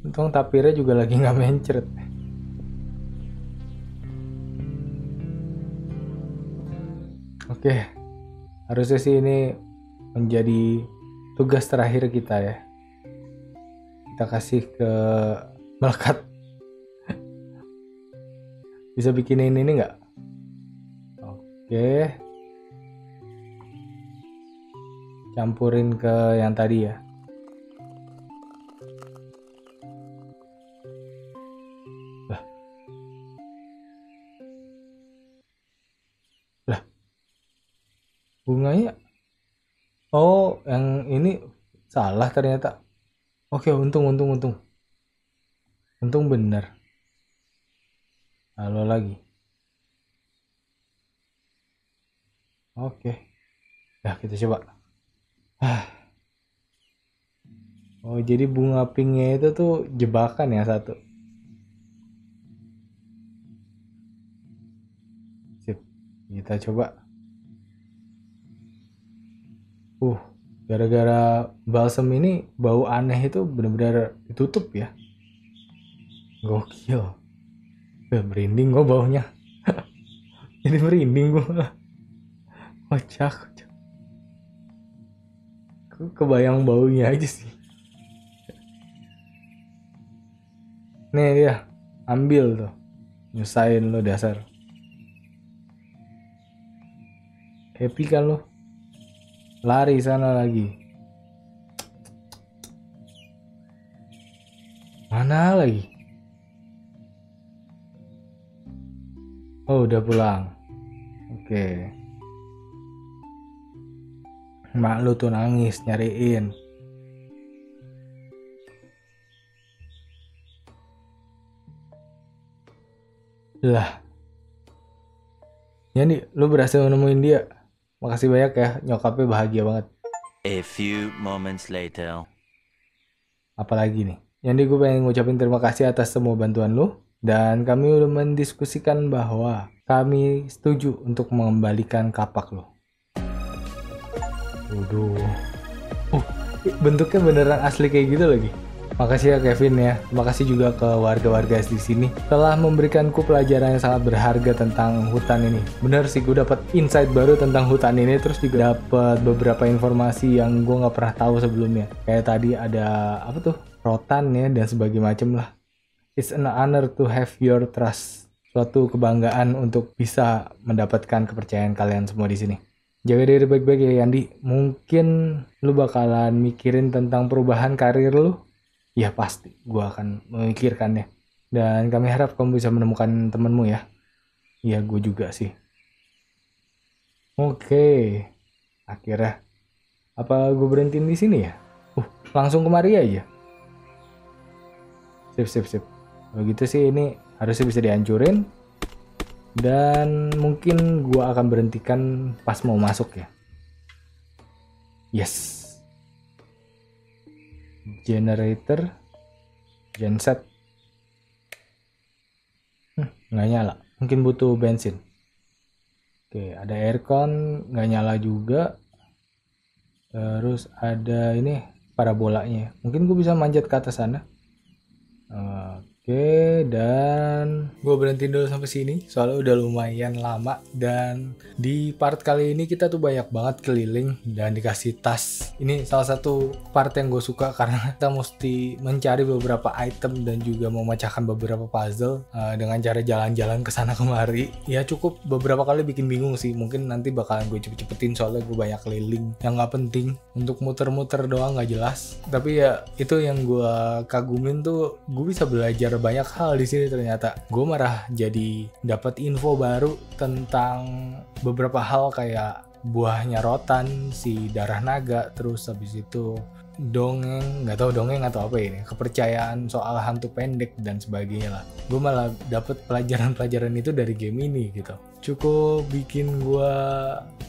Untung tapirnya juga lagi nggak mencret. Oke harusnya sih ini menjadi tugas terakhir kita ya. Kita kasih ke melekat. Bisa bikinin ini nggak Oke. Campurin ke yang tadi ya. Lah. Lah. Bunganya Oh, yang ini salah ternyata. Oke, untung untung untung. Untung bener. Halo lagi. Oke. Ya, kita coba. Oh, jadi bunga pinknya itu tuh jebakan ya satu. Sip. Kita coba. Uh, gara-gara balsam ini bau aneh itu benar-benar ditutup ya. Gokil. Eh, merinding gue baunya. Jadi merinding gue kocak kocak kebayang baunya aja sih? Nih dia ambil tuh. Nyusahin lo dasar. Happy kan lo lari sana lagi. Mana lagi? Oh udah pulang. Oke. okay. Mak lu tuh nangis nyariin. Lah. Ya nih lu berhasil menemuin dia. Makasih banyak ya nyokapnya bahagia banget. A few moments later. apalagi nih? Jadi gue pengen ngucapin terima kasih atas semua bantuan lu. Dan kami udah mendiskusikan bahwa kami setuju untuk mengembalikan kapak lo. Waduh. Uh, bentuknya beneran asli kayak gitu lagi. Makasih ya Kevin ya. Makasih juga ke warga-warga di sini telah memberikanku pelajaran yang sangat berharga tentang hutan ini. Bener sih gue dapat insight baru tentang hutan ini terus juga dapat beberapa informasi yang gue nggak pernah tahu sebelumnya. Kayak tadi ada apa tuh rotan ya dan sebagainya macam lah. It's an honor to have your trust. suatu kebanggaan untuk bisa mendapatkan kepercayaan kalian semua di sini. Jaga diri baik-baik ya Yandi. Mungkin lu bakalan mikirin tentang perubahan karir lu. Ya pasti, gua akan memikirkannya. Dan kami harap kamu bisa menemukan temenmu ya. Ya gue juga sih. Oke, akhirnya apa gue berhentiin di sini ya? Uh, langsung kemari aja. Sip, sip, sip. Kalau gitu sih ini harusnya bisa dihancurin. Dan mungkin gue akan berhentikan pas mau masuk ya. Yes. Generator. Genset. Hmm, nyala. Mungkin butuh bensin. Oke, ada aircon nggak nyala juga. Terus ada ini parabolanya. Mungkin gue bisa manjat ke atas sana. Oke, dan gue berhenti dulu sampai sini. Soalnya udah lumayan lama dan di part kali ini kita tuh banyak banget keliling dan dikasih tas. Ini salah satu part yang gue suka karena kita mesti mencari beberapa item dan juga memecahkan beberapa puzzle uh, dengan cara jalan-jalan ke sana kemari. Ya cukup beberapa kali bikin bingung sih. Mungkin nanti bakalan gue cepet-cepetin soalnya gue banyak keliling yang nggak penting untuk muter-muter doang nggak jelas. Tapi ya itu yang gue kagumin tuh gue bisa belajar belajar banyak hal di sini ternyata. Gue marah jadi dapat info baru tentang beberapa hal kayak buahnya rotan, si darah naga, terus habis itu dongeng, nggak tahu dongeng atau apa ini, kepercayaan soal hantu pendek dan sebagainya lah. Gue malah dapet pelajaran-pelajaran itu dari game ini gitu. Cukup bikin gue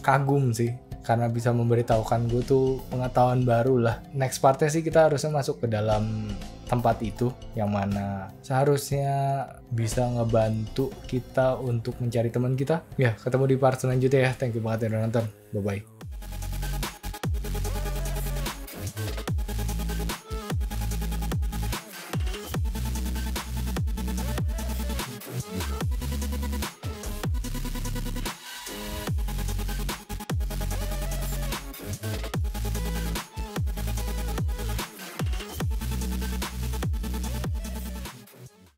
kagum sih karena bisa memberitahukan gue tuh pengetahuan baru lah. Next partnya sih kita harusnya masuk ke dalam tempat itu yang mana seharusnya bisa ngebantu kita untuk mencari teman kita. Ya, ketemu di part selanjutnya ya. Thank you banget yang udah nonton. Bye-bye.